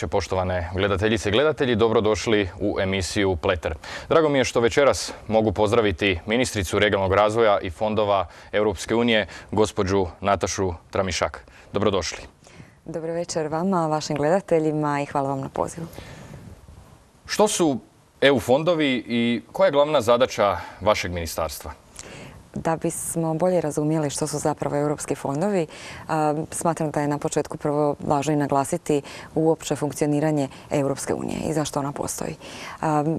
večer poštovane gledateljice i gledatelji. Dobrodošli u emisiju Pleter. Drago mi je što večeras mogu pozdraviti ministricu regionalnog razvoja i fondova Europske unije, gospođu Natašu Tramišak. Dobrodošli. Dobro večer vama, vašim gledateljima i hvala vam na pozivu. Što su EU fondovi i koja je glavna zadaća vašeg ministarstva? Da bismo bolje razumijeli što su zapravo europski fondovi, smatram da je na početku prvo važno i naglasiti uopće funkcioniranje Europske unije i zašto ona postoji.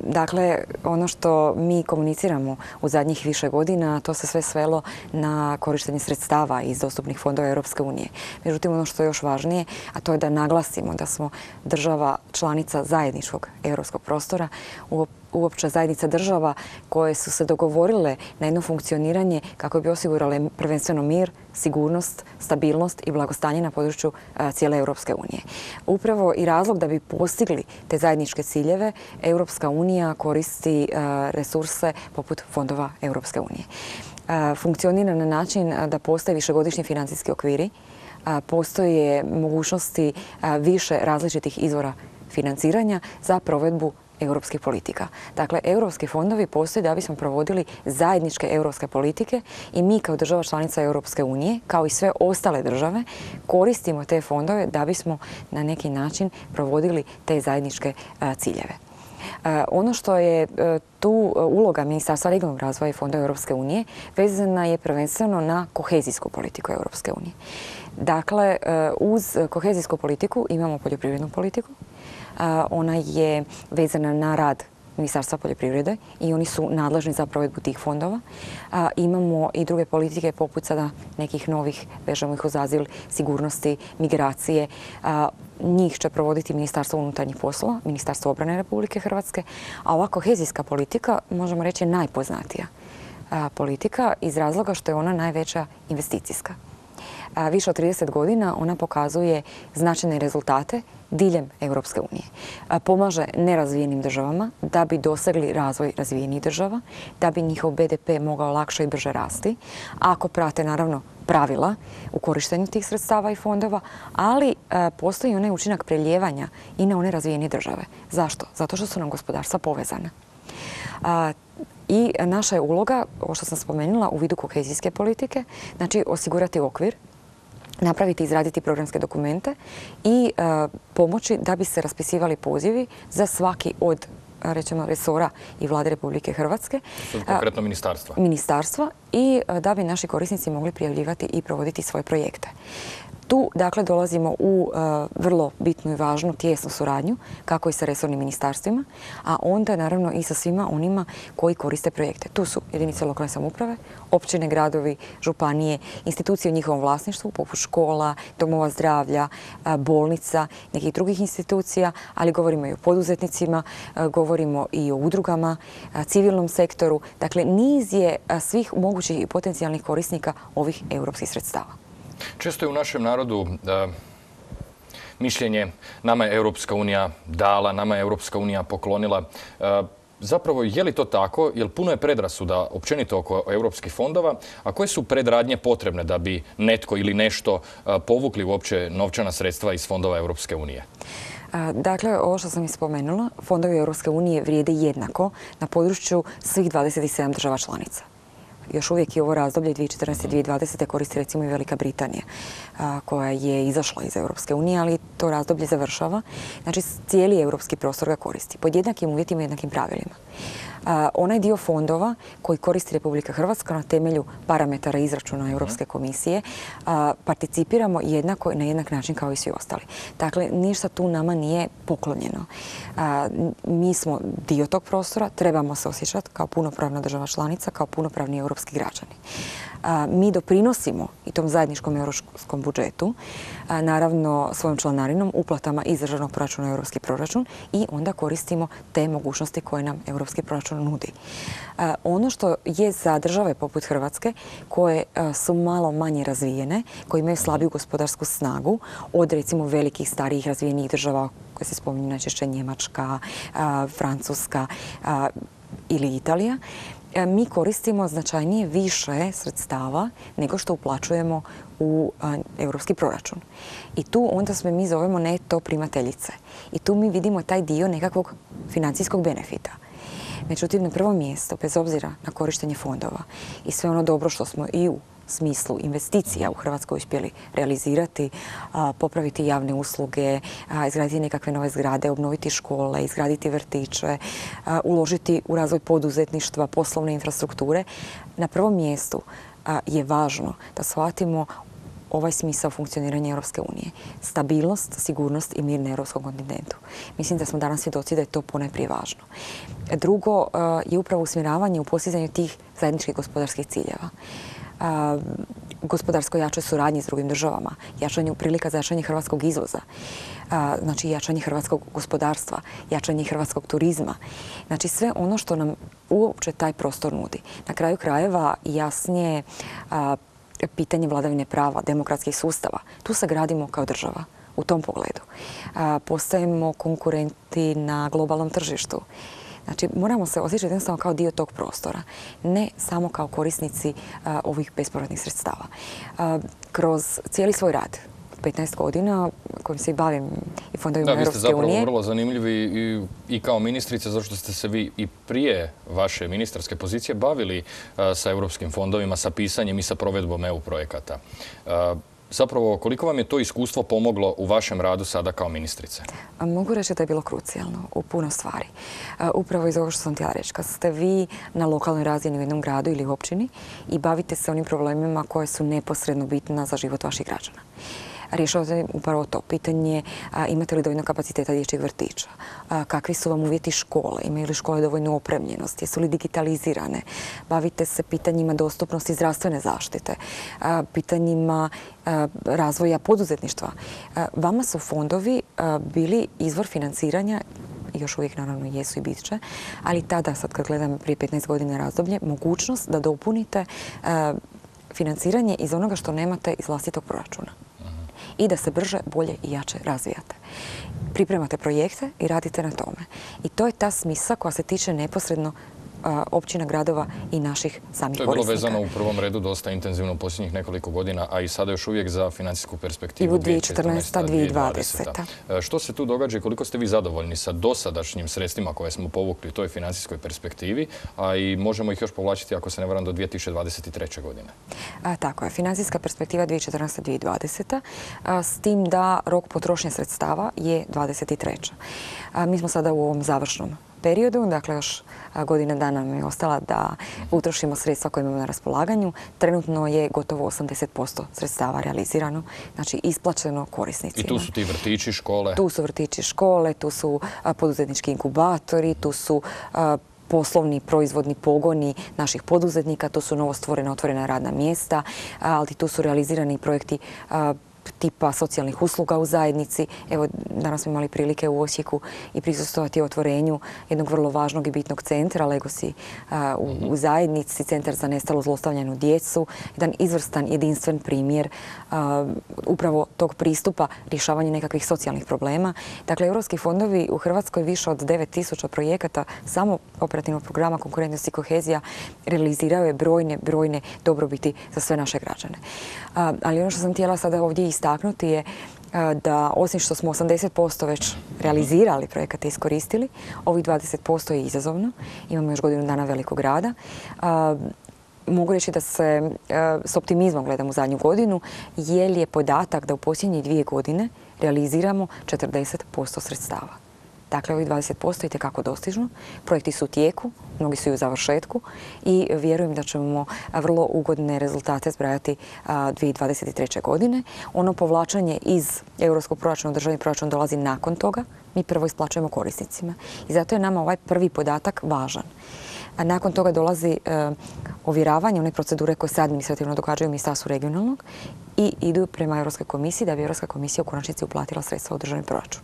Dakle, ono što mi komuniciramo u zadnjih više godina, to se sve svelo na korištenje sredstava iz dostupnih fondova Europske unije. Međutim, ono što je još važnije, a to je da naglasimo da smo država članica zajedničkog europskog prostora, uopće zajednica država koje su se dogovorile na jedno funkcioniranje kako bi osigurale prvenstveno mir, sigurnost, stabilnost i blagostanje na području cijele Europske unije. Upravo i razlog da bi postigli te zajedničke ciljeve, Europska unija koristi resurse poput fondova Europske unije. Funkcionira na način da postoje višegodišnji financijski okviri, postoje mogućnosti više različitih izvora financiranja za provedbu europskih politika. Dakle, europski fondovi postoje da bismo provodili zajedničke europske politike i mi kao država članica Europske unije, kao i sve ostale države, koristimo te fondove da bismo na neki način provodili te zajedničke ciljeve. Ono što je e, tu uloga Ministarstva regionalnog razvoja i Fonda Europske unije vezana je prvenstveno na kohezijsku politiku Europske unije. Dakle, e, uz kohezijsku politiku imamo poljoprivrednu politiku, ona je vezana na rad Ministarstva poljoprivrede i oni su nadležni za provedbu tih fondova. imamo i druge politike poput sada nekih novih, vežemo ih uz azil, sigurnosti, migracije. njih će provoditi Ministarstvo unutarnjih poslova, Ministarstvo obrane Republike Hrvatske, a ova kohezijska politika, možemo reći, najpoznatija politika iz razloga što je ona najveća investicijska više od 30 godina ona pokazuje značajne rezultate diljem Europske unije. Pomaže nerazvijenim državama da bi dosegli razvoj razvijenih država, da bi njihov BDP mogao lakše i brže rasti, ako prate naravno pravila u korištenju tih sredstava i fondova, ali postoji onaj učinak preljevanja i na one razvijene države. Zašto? Zato što su nam gospodarstva povezana. I naša je uloga, ovo što sam spomenula, u vidu kohezijske politike, znači osigurati okvir napraviti, izraditi programske dokumente i e, pomoći da bi se raspisivali pozivi za svaki od rećemo resora i vlade Republike Hrvatske. Konkretno ministarstva. Ministarstva i e, da bi naši korisnici mogli prijavljivati i provoditi svoje projekte. Tu dakle dolazimo u e, vrlo bitnu i važnu tijesnu suradnju kako i sa resornim ministarstvima, a onda naravno i sa svima onima koji koriste projekte. Tu su jedinice lokalne samouprave, općine, gradovi, županije, institucije u njihovom vlasništvu, poput škola, domova zdravlja, e, bolnica, nekih drugih institucija, ali govorimo i o poduzetnicima, e, govorimo i o udrugama, civilnom sektoru. Dakle, niz je svih mogućih i potencijalnih korisnika ovih europskih sredstava. Često je u našem narodu e, mišljenje nama je Europska unija dala, nama je Europska unija poklonila. E, zapravo, je li to tako? Jer puno je predrasuda općenito oko europskih fondova, a koje su predradnje potrebne da bi netko ili nešto e, povukli uopće novčana sredstva iz fondova Europske unije? Dakle, ovo što sam ispomenula, fondovi Europske unije vrijede jednako na području svih 27 država članica još uvijek i ovo razdoblje 2014-2020 koristi recimo i Velika Britanija koja je izašla iz Europske unije, ali to razdoblje završava. Znači cijeli europski prostor ga koristi pod jednakim uvjetima i jednakim pravilima onaj dio fondova koji koristi Republika Hrvatska na temelju parametara izračuna mhm. Europske komisije participiramo jednako i na jednak način kao i svi ostali. Dakle, ništa tu nama nije poklonjeno. Mi smo dio tog prostora, trebamo se osjećati kao punopravna država članica, kao punopravni europski građani mi doprinosimo i tom zajedničkom europskom budžetu, naravno svojom članarinom, uplatama iz državnog proračuna u europski proračun i onda koristimo te mogućnosti koje nam europski proračun nudi. Ono što je za države poput Hrvatske, koje su malo manje razvijene, koje imaju slabiju gospodarsku snagu od recimo velikih, starijih razvijenih država koje se spominju najčešće Njemačka, Francuska ili Italija, mi koristimo značajnije više sredstava nego što uplaćujemo u europski proračun. I tu onda sve mi zovemo neto primateljice. I tu mi vidimo taj dio nekakvog financijskog benefita. Međutim, na prvom mjestu, bez obzira na korištenje fondova i sve ono dobro što smo i u smislu investicija u Hrvatskoj uspjeli realizirati, popraviti javne usluge, izgraditi nekakve nove zgrade, obnoviti škole, izgraditi vrtiće, uložiti u razvoj poduzetništva, poslovne infrastrukture. Na prvom mjestu je važno da shvatimo ovaj smisao funkcioniranja Europske unije. Stabilnost, sigurnost i mir na europskom kontinentu. Mislim da smo danas svjedoci da je to ponajprije važno. Drugo je upravo usmjeravanje u postizanju tih zajedničkih gospodarskih ciljeva gospodarsko jače suradnje s drugim državama, jačanje prilika za jačanje hrvatskog izvoza, znači jačanje hrvatskog gospodarstva, jačanje hrvatskog turizma. Znači sve ono što nam uopće taj prostor nudi. Na kraju krajeva jasnije pitanje vladavine prava, demokratskih sustava. Tu se gradimo kao država u tom pogledu. Postajemo konkurenti na globalnom tržištu. Znači, moramo se osjećati jednostavno kao dio tog prostora, ne samo kao korisnici ovih bespovratnih sredstava. kroz cijeli svoj rad, 15 godina kojim se i bavim i fondovima Europske unije. Da, vi ste zapravo vrlo zanimljivi i, kao ministrica, zato što ste se vi i prije vaše ministarske pozicije bavili sa europskim fondovima, sa pisanjem i sa provedbom EU projekata zapravo koliko vam je to iskustvo pomoglo u vašem radu sada kao ministrice? Mogu reći da je bilo krucijalno u puno stvari. Upravo iz ovoga što sam htjela reći. Kad ste vi na lokalnoj razini u jednom gradu ili općini i bavite se onim problemima koje su neposredno bitna za život vaših građana rješavate upravo to pitanje imate li dovoljno kapaciteta dječjeg vrtića, kakvi su vam uvjeti škole, imaju li škole dovoljnu opremljenost, jesu li digitalizirane, bavite se pitanjima dostupnosti zdravstvene zaštite, pitanjima razvoja poduzetništva. Vama su fondovi bili izvor financiranja još uvijek naravno jesu i bit će, ali tada, sad kad gledam prije 15 godina razdoblje, mogućnost da dopunite financiranje iz onoga što nemate iz vlastitog proračuna i da se brže, bolje i jače razvijate. Pripremate projekte i radite na tome. I to je ta smisa koja se tiče neposredno općina, gradova i naših samih korisnika. To je bilo vezano u prvom redu dosta intenzivno u posljednjih nekoliko godina, a i sada još uvijek za financijsku perspektivu 2014-2020. E, što se tu događa i koliko ste vi zadovoljni sa dosadašnjim sredstvima koje smo povukli u toj financijskoj perspektivi, a i možemo ih još povlačiti ako se ne varam do 2023. godine? tako je. Financijska perspektiva 2014-2020 s tim da rok potrošnje sredstava je 23. mi smo sada u ovom završnom periodu, dakle još godina dana nam je ostala da utrošimo sredstva koje imamo na raspolaganju. Trenutno je gotovo 80% sredstava realizirano, znači isplaćeno korisnicima. I tu su ti vrtići, škole? Tu su vrtići, škole, tu su poduzetnički inkubatori, tu su poslovni proizvodni pogoni naših poduzetnika, tu su novo stvorena otvorena radna mjesta, ali tu su realizirani projekti tipa socijalnih usluga u zajednici. Evo, danas smo imali prilike u Osijeku i prisustovati otvorenju jednog vrlo važnog i bitnog centra, Legosi u, zajednici, centar za nestalo zlostavljanu djecu. Jedan izvrstan, jedinstven primjer upravo tog pristupa rješavanju nekakvih socijalnih problema. Dakle, europski fondovi u Hrvatskoj više od 9000 projekata samo operativnog programa konkurentnosti i kohezija realiziraju je brojne, brojne dobrobiti za sve naše građane. ali ono što sam htjela sada ovdje istaknuti je da osim što smo 80% već realizirali projekate i iskoristili, ovih 20% je izazovno. Imamo još godinu dana velikog rada. Mogu reći da se s optimizmom gledam u zadnju godinu, jer je podatak da u posljednje dvije godine realiziramo 40% sredstava. Dakle, ovih 20% je tekako dostižno. Projekti su u tijeku, mnogi su i u završetku i vjerujem da ćemo vrlo ugodne rezultate zbrajati 2023. godine. Ono povlačenje iz europskog proračuna u državni proračun dolazi nakon toga. Mi prvo isplaćujemo korisnicima. I zato je nama ovaj prvi podatak važan. A nakon toga dolazi e, ovjeravanje one procedure koje se administrativno događaju u Ministarstvu regionalnog i idu prema Europskoj komisiji da bi Europska komisija u konačnici uplatila sredstva u državni proračun.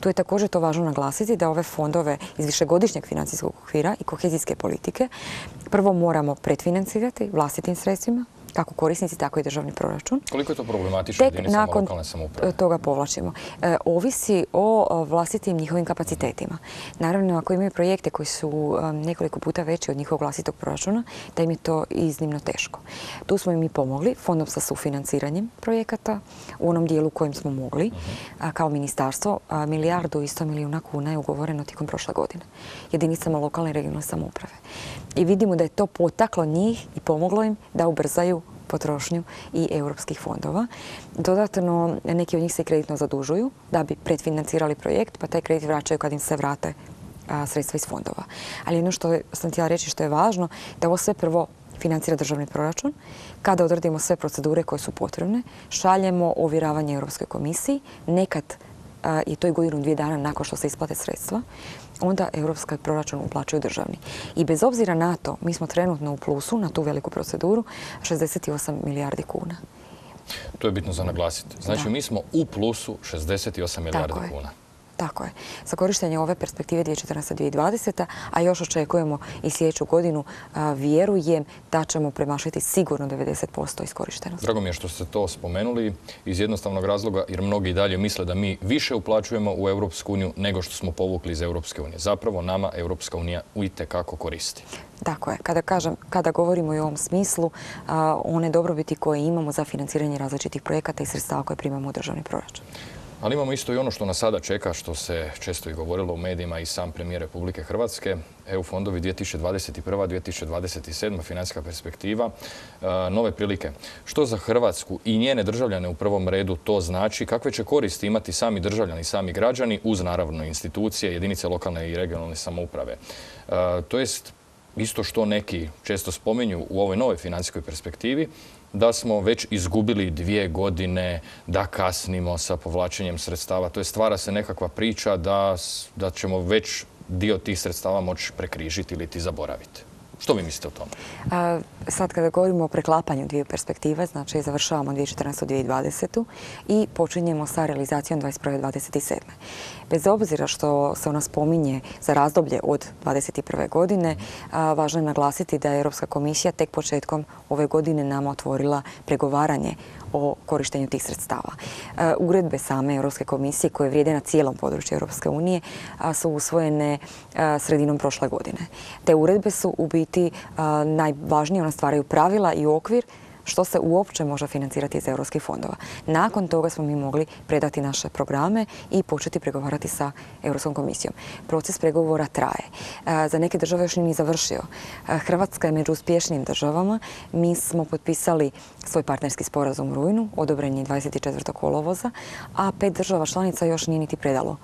Tu je također to važno naglasiti da ove fondove iz višegodišnjeg financijskog okvira i kohezijske politike prvo moramo predfinancirati vlastitim sredstvima kako korisnici, tako i državni proračun. Koliko je to problematično jedinicama lokalne samouprave? toga povlačimo. E, ovisi o vlastitim njihovim kapacitetima. Naravno, ako imaju projekte koji su nekoliko puta veći od njihovog vlastitog proračuna, da im je to iznimno teško. Tu smo im i pomogli fondom sa sufinanciranjem projekata u onom dijelu kojem smo mogli. Mhm. Kao ministarstvo milijardu i sto milijuna kuna je ugovoreno tijekom prošle godine jedinicama lokalne i regionalne samouprave. I vidimo da je to potaklo njih i pomoglo im da ubrzaju potrošnju i europskih fondova. Dodatno, neki od njih se kreditno zadužuju da bi predfinancirali projekt, pa taj kredit vraćaju kad im se vrate sredstva iz fondova. Ali jedno što sam htjela reći što je važno, da ovo sve prvo financira državni proračun. Kada odradimo sve procedure koje su potrebne, šaljemo ovjeravanje Europskoj komisiji. Nekad je to i godinu dvije dana nakon što se isplate sredstva onda europski proračun uplaćuju državni. I bez obzira na to, mi smo trenutno u plusu na tu veliku proceduru 68 milijardi kuna. To je bitno za naglasiti. Znači, mi smo u plusu 68 milijardi kuna. Tako je. Za korištenje ove perspektive 2014-2020, a još očekujemo i sljedeću godinu, vjerujem da ćemo premašiti sigurno 90% iskorištenosti. Drago mi je što ste to spomenuli iz jednostavnog razloga jer mnogi dalje misle da mi više uplaćujemo u Europsku uniju nego što smo povukli iz Europske unije. Zapravo nama Europska unija kako koristi. Tako je. Kada, kažem, kada govorimo i o ovom smislu, one dobrobiti koje imamo za financiranje različitih projekata i sredstava koje primamo u državni proračun. Ali imamo isto i ono što nas sada čeka, što se često i govorilo u medijima i sam premijer Republike Hrvatske. EU fondovi 2021. 2027. financijska perspektiva, e, nove prilike. Što za Hrvatsku i njene državljane u prvom redu to znači? Kakve će koristi imati sami državljani, sami građani uz naravno institucije, jedinice lokalne i regionalne samouprave? E, to jest isto što neki često spominju u ovoj novoj financijskoj perspektivi, da smo već izgubili dvije godine, da kasnimo sa povlačenjem sredstava. To je stvara se nekakva priča da, da ćemo već dio tih sredstava moći prekrižiti ili ti zaboraviti. Što vi mislite o tome? sad kada govorimo o preklapanju dvije perspektive, znači završavamo 2014-2020 i počinjemo sa realizacijom 2021-2027. Bez obzira što se ona spominje za razdoblje od 2021. godine, važno je naglasiti da je Europska komisija tek početkom ove godine nama otvorila pregovaranje o korištenju tih sredstava. E, uredbe same Europske komisije koje vrijede na cijelom području Europske unije su usvojene e, sredinom prošle godine. Te uredbe su u biti najvažnije, one stvaraju pravila i okvir što se uopće može financirati iz europskih fondova. Nakon toga smo mi mogli predati naše programe i početi pregovarati sa Europskom komisijom. Proces pregovora traje. E, za neke države još nije završio. E, Hrvatska je među uspješnijim državama. Mi smo potpisali svoj partnerski sporazum u rujnu, odobren je 24. kolovoza, a pet država članica još nije niti predalo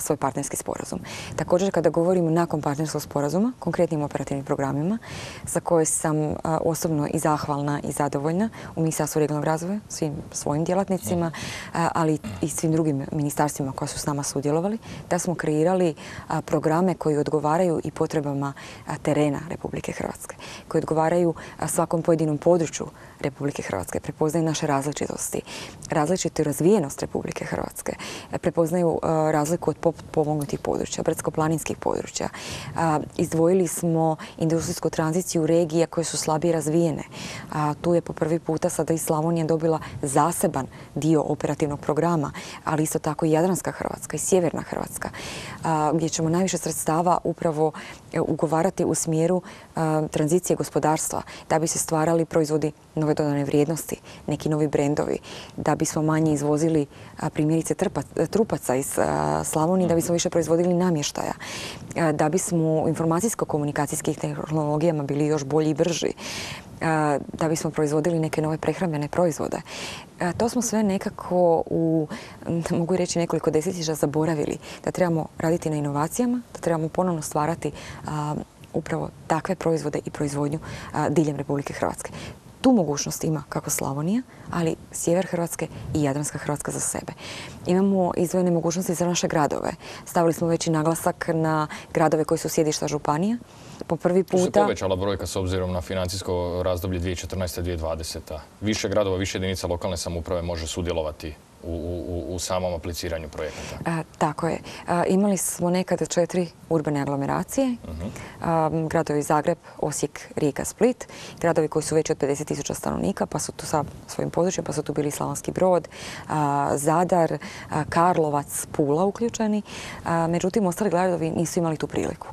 svoj partnerski sporazum. Također kada govorimo nakon partnerskog sporazuma, konkretnim operativnim programima, za koje sam osobno i zahvalna i zadovoljna u Ministarstvu regionalnog razvoja, svim svojim djelatnicima, ali i svim drugim ministarstvima koja su s nama sudjelovali, da smo kreirali programe koji odgovaraju i potrebama terena Republike Hrvatske, koji odgovaraju svakom pojedinom području Republike Hrvatske, prepoznaju naše različitosti, različitu razvijenost Republike Hrvatske, prepoznaju razliku od pomognutih područja, brdsko-planinskih područja. Izdvojili smo industrijsku tranziciju regija koje su slabije razvijene. Tu je po prvi puta sada i Slavonija dobila zaseban dio operativnog programa, ali isto tako i Jadranska Hrvatska i Sjeverna Hrvatska, gdje ćemo najviše sredstava upravo e, ugovarati u smjeru tranzicije gospodarstva, da bi se stvarali proizvodi nove dodane vrijednosti, neki novi brendovi, da bismo manje izvozili primjerice trupaca iz Slavonije, da bismo više proizvodili namještaja, da bismo u informacijsko-komunikacijskih tehnologijama bili još bolji i brži, da bismo proizvodili neke nove prehrambene proizvode. To smo sve nekako u, mogu reći, nekoliko desetljeća zaboravili. Da trebamo raditi na inovacijama, da trebamo ponovno stvarati upravo takve proizvode i proizvodnju diljem Republike Hrvatske. Tu mogućnost ima kako Slavonija, ali sjever Hrvatske i Jadranska Hrvatska za sebe. Imamo izvojene mogućnosti za naše gradove. Stavili smo veći naglasak na gradove koji su sjedišta županija. Po prvi puta... se povećala brojka s obzirom na financijsko razdoblje 2014-2020? Više gradova, više jedinica lokalne samouprave može sudjelovati u, samom apliciranju projekata? tako je. imali smo nekada četiri urbane aglomeracije. Mhm. gradovi Zagreb, Osijek, Rijeka, Split. Gradovi koji su veći od 50.000 stanovnika, pa su tu sa svojim područjem, pa su tu bili Slavonski Brod, Zadar, Karlovac, Pula uključeni. međutim, ostali gradovi nisu imali tu priliku.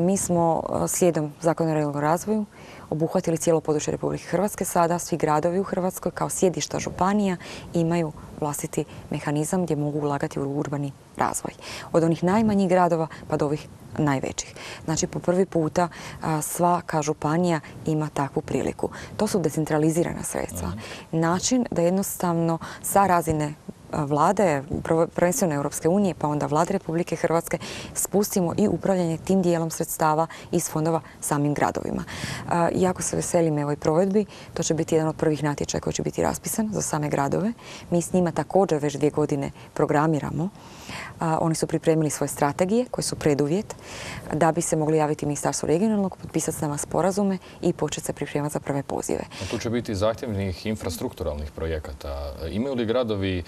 mi smo slijedom zakona o regionalnom razvoju obuhvatili cijelo područje Republike Hrvatske. Sada svi gradovi u Hrvatskoj kao sjedišta županija imaju vlastiti mehanizam gdje mogu ulagati u urbani razvoj. Od onih najmanjih gradova pa do ovih najvećih. Znači po prvi puta svaka županija ima takvu priliku. To su decentralizirana sredstva. Mhm. Način da jednostavno sa razine vlade, prvenstveno Europske unije, pa onda vlade Republike Hrvatske, spustimo i upravljanje tim dijelom sredstava iz fondova samim gradovima. Jako se veselim ovoj provedbi. To će biti jedan od prvih natječaja koji će biti raspisan za same gradove. Mi s njima također već dvije godine programiramo oni su pripremili svoje strategije koje su preduvjet da bi se mogli javiti Ministarstvu regionalnog, potpisati s nama sporazume i početi se pripremati za prve pozive. tu će biti zahtjevnih infrastrukturalnih projekata. Imaju li gradovi e,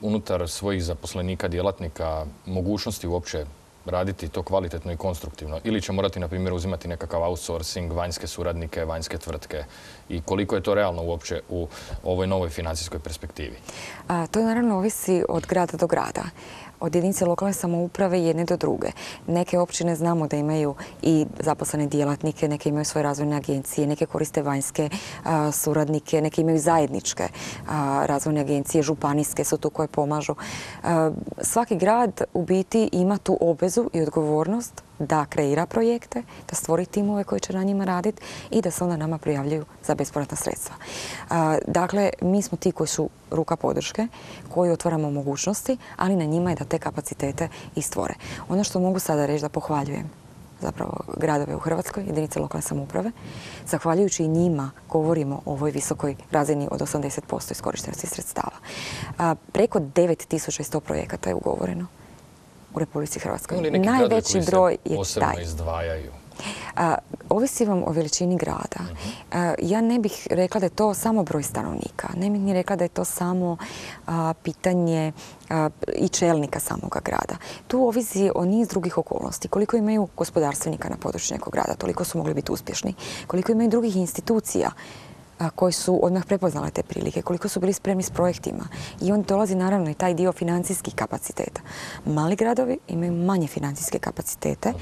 unutar svojih zaposlenika, djelatnika mogućnosti uopće raditi to kvalitetno i konstruktivno? Ili će morati, na primjer, uzimati nekakav outsourcing, vanjske suradnike, vanjske tvrtke? I koliko je to realno uopće u ovoj novoj financijskoj perspektivi? to naravno ovisi od grada do grada od jedinice lokalne samouprave jedne do druge. Neke općine znamo da imaju i zaposlene djelatnike, neke imaju svoje razvojne agencije, neke koriste vanjske suradnike, neke imaju zajedničke razvojne agencije, županijske su tu koje pomažu. svaki grad u biti ima tu obvezu i odgovornost da kreira projekte, da stvori timove koji će na njima raditi i da se onda nama prijavljaju za bespovratna sredstva. Dakle, mi smo ti koji su ruka podrške, koji otvaramo mogućnosti, ali na njima je da te kapacitete i stvore. Ono što mogu sada reći da pohvaljujem zapravo gradove u Hrvatskoj, jedinice lokalne samouprave. Zahvaljujući i njima govorimo o ovoj visokoj razini od 80% iskorištenosti sredstava. preko 9100 projekata je ugovoreno u Republici Hrvatskoj. Najveći broj je taj. izdvajaju? ovisi vam o veličini grada. Mhm. ja ne bih rekla da je to samo broj stanovnika. Ne bih ni rekla da je to samo pitanje i čelnika samoga grada. Tu ovisi o niz drugih okolnosti. Koliko imaju gospodarstvenika na području nekog grada, toliko su mogli biti uspješni. Koliko imaju drugih institucija koji su odmah prepoznale te prilike, koliko su bili spremni s projektima. I on dolazi naravno i taj dio financijskih kapaciteta. Mali gradovi imaju manje financijske kapacitete.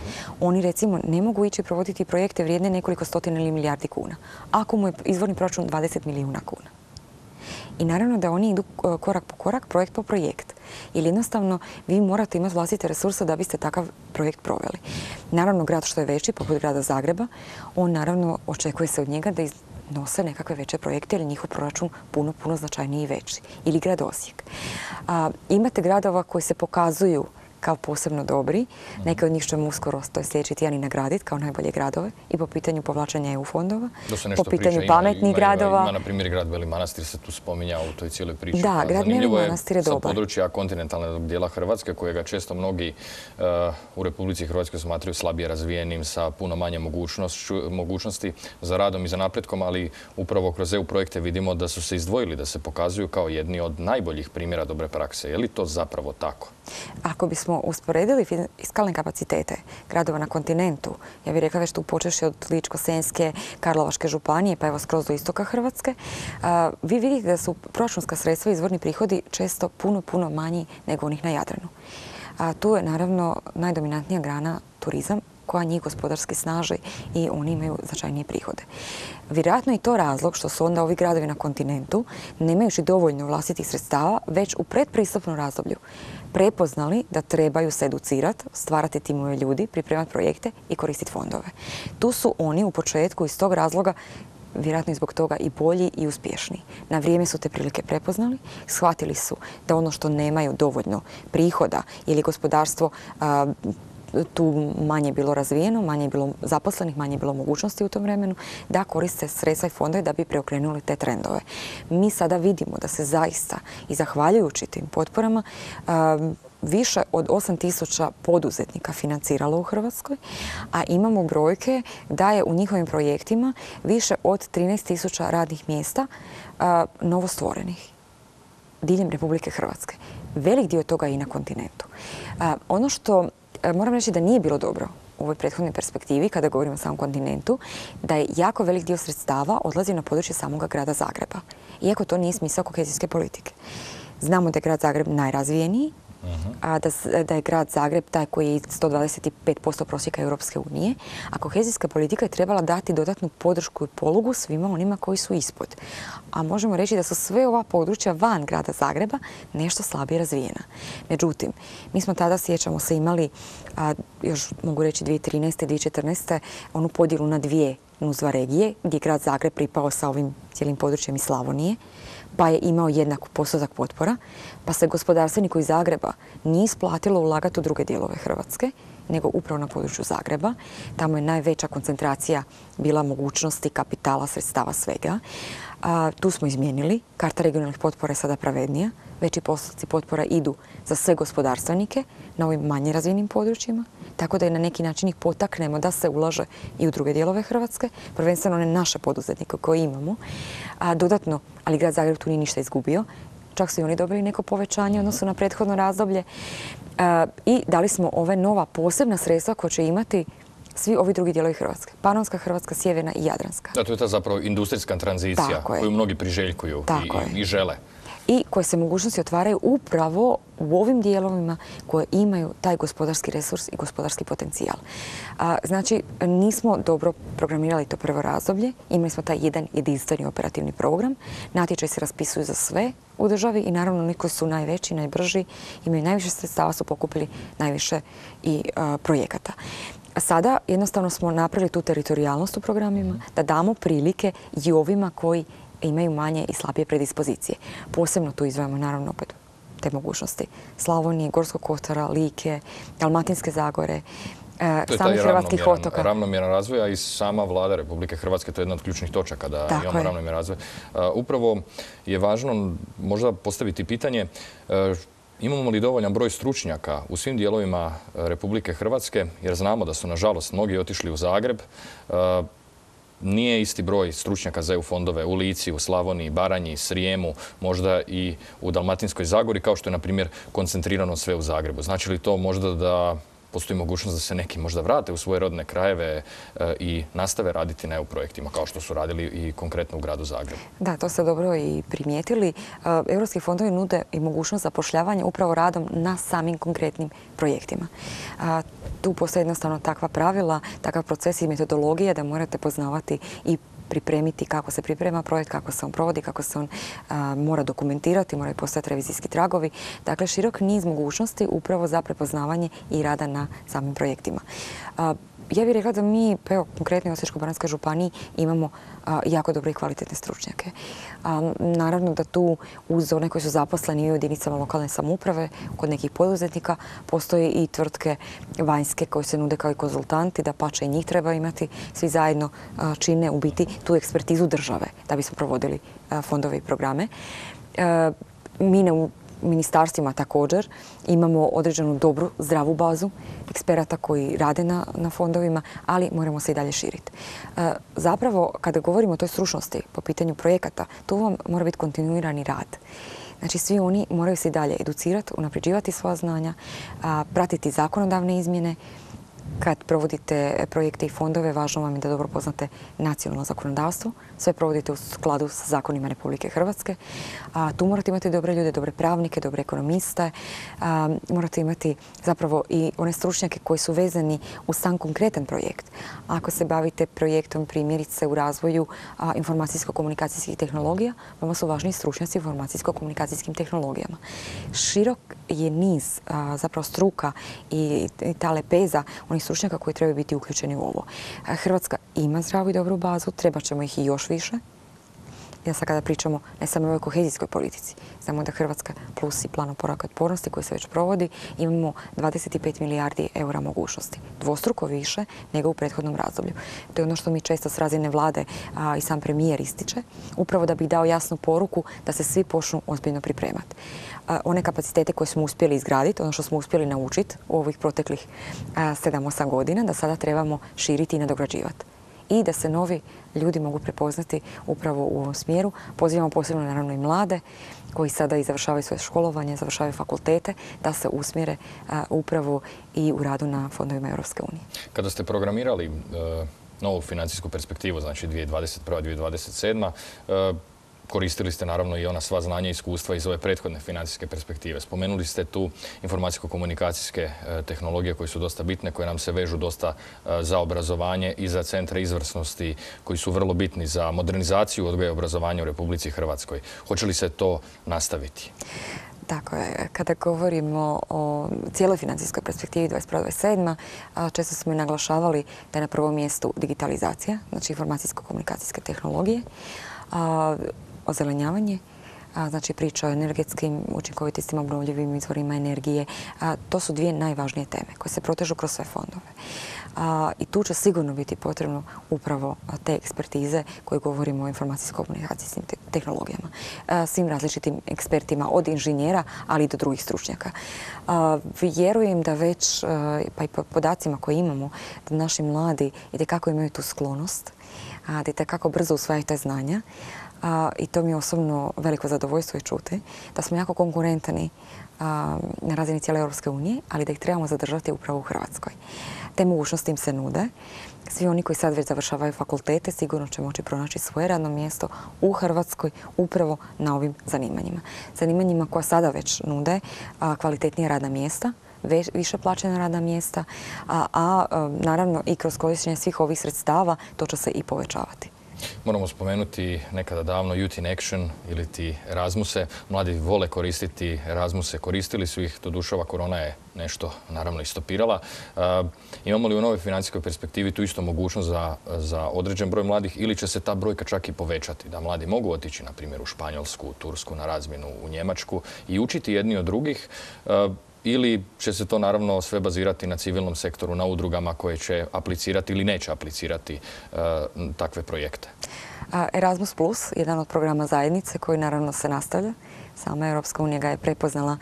Oni recimo ne mogu ići provoditi projekte vrijedne nekoliko stotina ili milijardi kuna. Ako mu je izvorni proračun 20 milijuna kuna. I naravno da oni idu e, korak po korak, projekt po projekt. Ili jednostavno vi morate imati vlastite resurse da biste takav projekt proveli. Naravno, grad što je veći, poput grada Zagreba, on naravno očekuje se od njega da nose nekakve veće projekte jer njihov proračun puno, puno značajniji i veći. Ili grad Osijek. imate gradova koji se pokazuju kao posebno dobri. Neke od njih ćemo uskoro, to je sljedeći tjedan i nagraditi kao najbolje gradove i po pitanju povlačenja EU fondova, po pitanju pametnih gradova. Ima, na primjer, grad Beli Manastir se tu spominjao u toj cijeloj priči. Da, pa grad Beli Manastir je dobar. Sa područja kontinentalnog dijela Hrvatske, kojega često mnogi uh, u Republici Hrvatskoj smatraju slabije razvijenim, sa puno manje mogućnosti za radom i za napretkom, ali upravo kroz EU projekte vidimo da su se izdvojili, da se pokazuju kao jedni od najboljih primjera dobre prakse. Je li to zapravo tako? Ako bismo usporedili fiskalne kapacitete gradova na kontinentu, ja bih rekla već tu počeši od Ličko-Senske, Karlovaške županije, pa evo skroz do istoka Hrvatske, vi vidite da su proračunska sredstva i izvorni prihodi često puno, puno manji nego onih na Jadranu. Tu je naravno najdominantnija grana turizam koja njih gospodarski snaži i oni imaju značajnije prihode. Vjerojatno je to razlog što su onda ovi gradovi na kontinentu, nemajući dovoljno vlastitih sredstava, već u predpristupnom razdoblju prepoznali da trebaju se educirati, stvarati timove ljudi, pripremati projekte i koristiti fondove. Tu su oni u početku iz tog razloga vjerojatno i zbog toga i bolji i uspješniji. Na vrijeme su te prilike prepoznali, shvatili su da ono što nemaju dovoljno prihoda ili gospodarstvo tu manje bilo razvijeno, manje je bilo zaposlenih, manje je bilo mogućnosti u tom vremenu da koriste sredstva i fondove da bi preokrenuli te trendove. Mi sada vidimo da se zaista i zahvaljujući tim potporama više od 8000 poduzetnika financiralo u Hrvatskoj, a imamo brojke da je u njihovim projektima više od 13.000 radnih mjesta novostvorenih. diljem Republike Hrvatske. Velik dio toga je i na kontinentu. Ono što moram reći da nije bilo dobro u ovoj prethodnoj perspektivi, kada govorimo o samom kontinentu, da je jako velik dio sredstava odlazi na područje samoga grada Zagreba. Iako to nije smisao kohezijske politike. Znamo da je grad Zagreb najrazvijeniji, a da, je grad Zagreb taj koji je 125% prosjeka Europske unije, a kohezijska politika je trebala dati dodatnu podršku i polugu svima onima koji su ispod. A možemo reći da su sve ova područja van grada Zagreba nešto slabije razvijena. Međutim, mi smo tada, sjećamo se, imali, još mogu reći 2013. 2014. onu podjelu na dvije nuzva regije, gdje je grad Zagreb pripao sa ovim cijelim područjem iz Slavonije pa je imao jednak postotak potpora, pa se gospodarstveniku iz Zagreba nije isplatilo ulagati u druge dijelove Hrvatske, nego upravo na području Zagreba. Tamo je najveća koncentracija bila mogućnosti kapitala, sredstava svega. Tu smo izmijenili. Karta regionalnih potpora je sada pravednija. Veći postoci potpora idu za sve gospodarstvenike na ovim manje razvijenim područjima tako da je na neki način ih potaknemo da se ulaže i u druge dijelove Hrvatske, prvenstveno one naše poduzetnike koje imamo. Dodatno, ali grad Zagreb tu nije ništa izgubio, čak su i oni dobili neko povećanje odnosno na prethodno razdoblje. I dali smo ove nova posebna sredstva koje će imati svi ovi drugi dijelovi Hrvatske. Panonska Hrvatska, Sjeverna i Jadranska. Da, to je ta zapravo industrijska tranzicija koju mnogi priželjkuju i, i žele i koje se mogućnosti otvaraju upravo u ovim dijelovima koje imaju taj gospodarski resurs i gospodarski potencijal. znači, nismo dobro programirali to prvo razdoblje, imali smo taj jedan jedinstveni operativni program, natječaj se raspisuju za sve u državi i naravno oni koji su najveći, najbrži, imaju najviše sredstava, su pokupili najviše i projekata. A sada jednostavno smo napravili tu teritorijalnost u programima, da damo prilike i ovima koji imaju manje i slabije predispozicije. Posebno tu izvajamo naravno opet te mogućnosti. Slavonije, Gorskog kotara, Like, Dalmatinske zagore, e, samih hrvatskih otoka. Ravnomjeran razvoj, a i sama vlada Republike Hrvatske, to je jedna od ključnih točaka da imamo ravnomjeran razvoj. E, upravo je važno možda postaviti pitanje e, Imamo li dovoljan broj stručnjaka u svim dijelovima Republike Hrvatske, jer znamo da su nažalost mnogi otišli u Zagreb, nije isti broj stručnjaka za EU fondove u Lici, u Slavoniji, Baranji, Srijemu, možda i u Dalmatinskoj Zagori, kao što je, na primjer, koncentrirano sve u Zagrebu. Znači li to možda da postoji mogućnost da se neki možda vrate u svoje rodne krajeve e, i nastave raditi na EU projektima kao što su radili i konkretno u gradu Zagrebu. Da, to ste dobro i primijetili. E, Europski fondovi nude i mogućnost zapošljavanja upravo radom na samim konkretnim projektima. Tu postoje jednostavno takva pravila, takav proces i metodologija da morate poznavati i pripremiti kako se priprema projekt, kako se on provodi, kako se on mora dokumentirati, moraju postojati revizijski tragovi. Dakle, širok niz mogućnosti upravo za prepoznavanje i rada na samim projektima. Ja bih rekla da mi, pa evo, konkretno u Osječko-Baranskoj županiji imamo jako dobre i kvalitetne stručnjake. naravno da tu uz one koji su zaposleni u jedinicama lokalne samouprave, kod nekih poduzetnika, postoje i tvrtke vanjske koje se nude kao i konzultanti, da pače i njih treba imati. Svi zajedno čine u biti tu ekspertizu države da bismo provodili fondove i programe. Mi ne ministarstvima također imamo određenu dobru, zdravu bazu eksperata koji rade na, fondovima, ali moramo se i dalje širiti. E, zapravo, kada govorimo o toj stručnosti po pitanju projekata, tu vam mora biti kontinuirani rad. Znači, svi oni moraju se i dalje educirati, unapređivati svoja znanja, pratiti zakonodavne izmjene, kad provodite projekte i fondove, važno vam je da dobro poznate nacionalno zakonodavstvo. Sve provodite u skladu sa zakonima Republike Hrvatske. Tu morate imati dobre ljude, dobre pravnike, dobre ekonomiste. morate imati zapravo i one stručnjake koji su vezani u sam konkretan projekt. Ako se bavite projektom primjerice u razvoju informacijsko-komunikacijskih tehnologija, vama su važni stručnjaci informacijsko-komunikacijskim tehnologijama. Širok je niz zapravo struka i, i ta lepeza onih stručnjaka koji trebaju biti uključeni u ovo. Hrvatska ima zdravu i dobru bazu, treba ćemo ih i još više. Ja sad kada pričamo ne samo o ovoj kohezijskoj politici, znamo da Hrvatska plus i plan oporavka otpornosti koji se već provodi, imamo 25 milijardi eura mogućnosti. Dvostruko više nego u prethodnom razdoblju. To je ono što mi često s razine vlade i sam premijer ističe, upravo da bi dao jasnu poruku da se svi počnu ozbiljno pripremati. One kapacitete koje smo uspjeli izgraditi, ono što smo uspjeli naučiti u ovih proteklih 7-8 godina, da sada trebamo širiti i nadograđivati i da se novi ljudi mogu prepoznati upravo u ovom smjeru. Pozivamo posebno naravno i mlade koji sada i završavaju svoje školovanje, završavaju fakultete, da se usmjere upravo i u radu na fondovima Europske unije. Kada ste programirali e, novu financijsku perspektivu, znači 2021. 2027 koristili ste naravno i ona sva znanja i iskustva iz ove prethodne financijske perspektive. Spomenuli ste tu informacijsko-komunikacijske e, tehnologije koje su dosta bitne, koje nam se vežu dosta e, za obrazovanje i za centre izvrsnosti koji su vrlo bitni za modernizaciju odgoja obrazovanja u Republici Hrvatskoj. Hoće li se to nastaviti? Tako je. Kada govorimo o cijeloj financijskoj perspektivi 2021-2027, često smo i naglašavali da je na prvom mjestu digitalizacija, znači informacijsko-komunikacijske tehnologije ozelenjavanje, znači priča o energetskim učinkovitostima, obnovljivim izvorima energije. to su dvije najvažnije teme koje se protežu kroz sve fondove. I tu će sigurno biti potrebno upravo te ekspertize koje govorimo o informacijsko-komunikacijskim tehnologijama. Svim različitim ekspertima, od inženjera, ali i do drugih stručnjaka. Vjerujem da već, pa i po podacima koje imamo, da naši mladi i kako imaju tu sklonost, da kako brzo usvajaju te znanja, i to mi je osobno veliko zadovoljstvo i čuti, da smo jako konkurentni na razini cijele Europske unije, ali da ih trebamo zadržati upravo u Hrvatskoj. Te mogućnosti im se nude. Svi oni koji sad već završavaju fakultete sigurno će moći pronaći svoje radno mjesto u Hrvatskoj upravo na ovim zanimanjima. Zanimanjima koja sada već nude kvalitetnija radna mjesta, više plaćena radna mjesta, a naravno i kroz korištenje svih ovih sredstava to će se i povećavati. Moramo spomenuti nekada davno Youth in Action ili ti Erasmuse. Mladi vole koristiti Erasmuse, koristili su ih, dušava korona je nešto naravno istopirala. imamo li u novoj financijskoj perspektivi tu isto mogućnost za, određen broj mladih ili će se ta brojka čak i povećati? Da mladi mogu otići, na primjer, u Španjolsku, Tursku, na razmjenu u Njemačku i učiti jedni od drugih ili će se to naravno sve bazirati na civilnom sektoru, na udrugama koje će aplicirati ili neće aplicirati e, takve projekte? Erasmus Plus, jedan od programa zajednice koji naravno se nastavlja. Sama Europska unija ga je prepoznala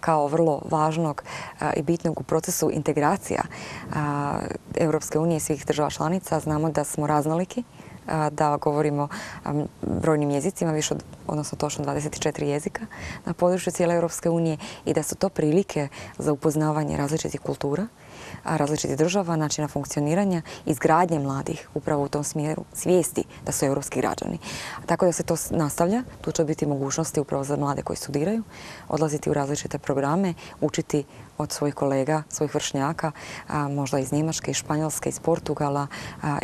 kao vrlo važnog i bitnog u procesu integracija Europske unije i svih država članica. Znamo da smo raznoliki, da govorimo brojnim jezicima, više od, odnosno točno 24 jezika na području cijele Europske unije i da su to prilike za upoznavanje različitih kultura, različitih država, načina funkcioniranja, izgradnje mladih upravo u tom smjeru svijesti da su europski građani. Tako da se to nastavlja, tu će biti mogućnosti upravo za mlade koji studiraju, odlaziti u različite programe, učiti od svojih kolega, svojih vršnjaka, možda iz Njemačke, iz Španjolske, iz Portugala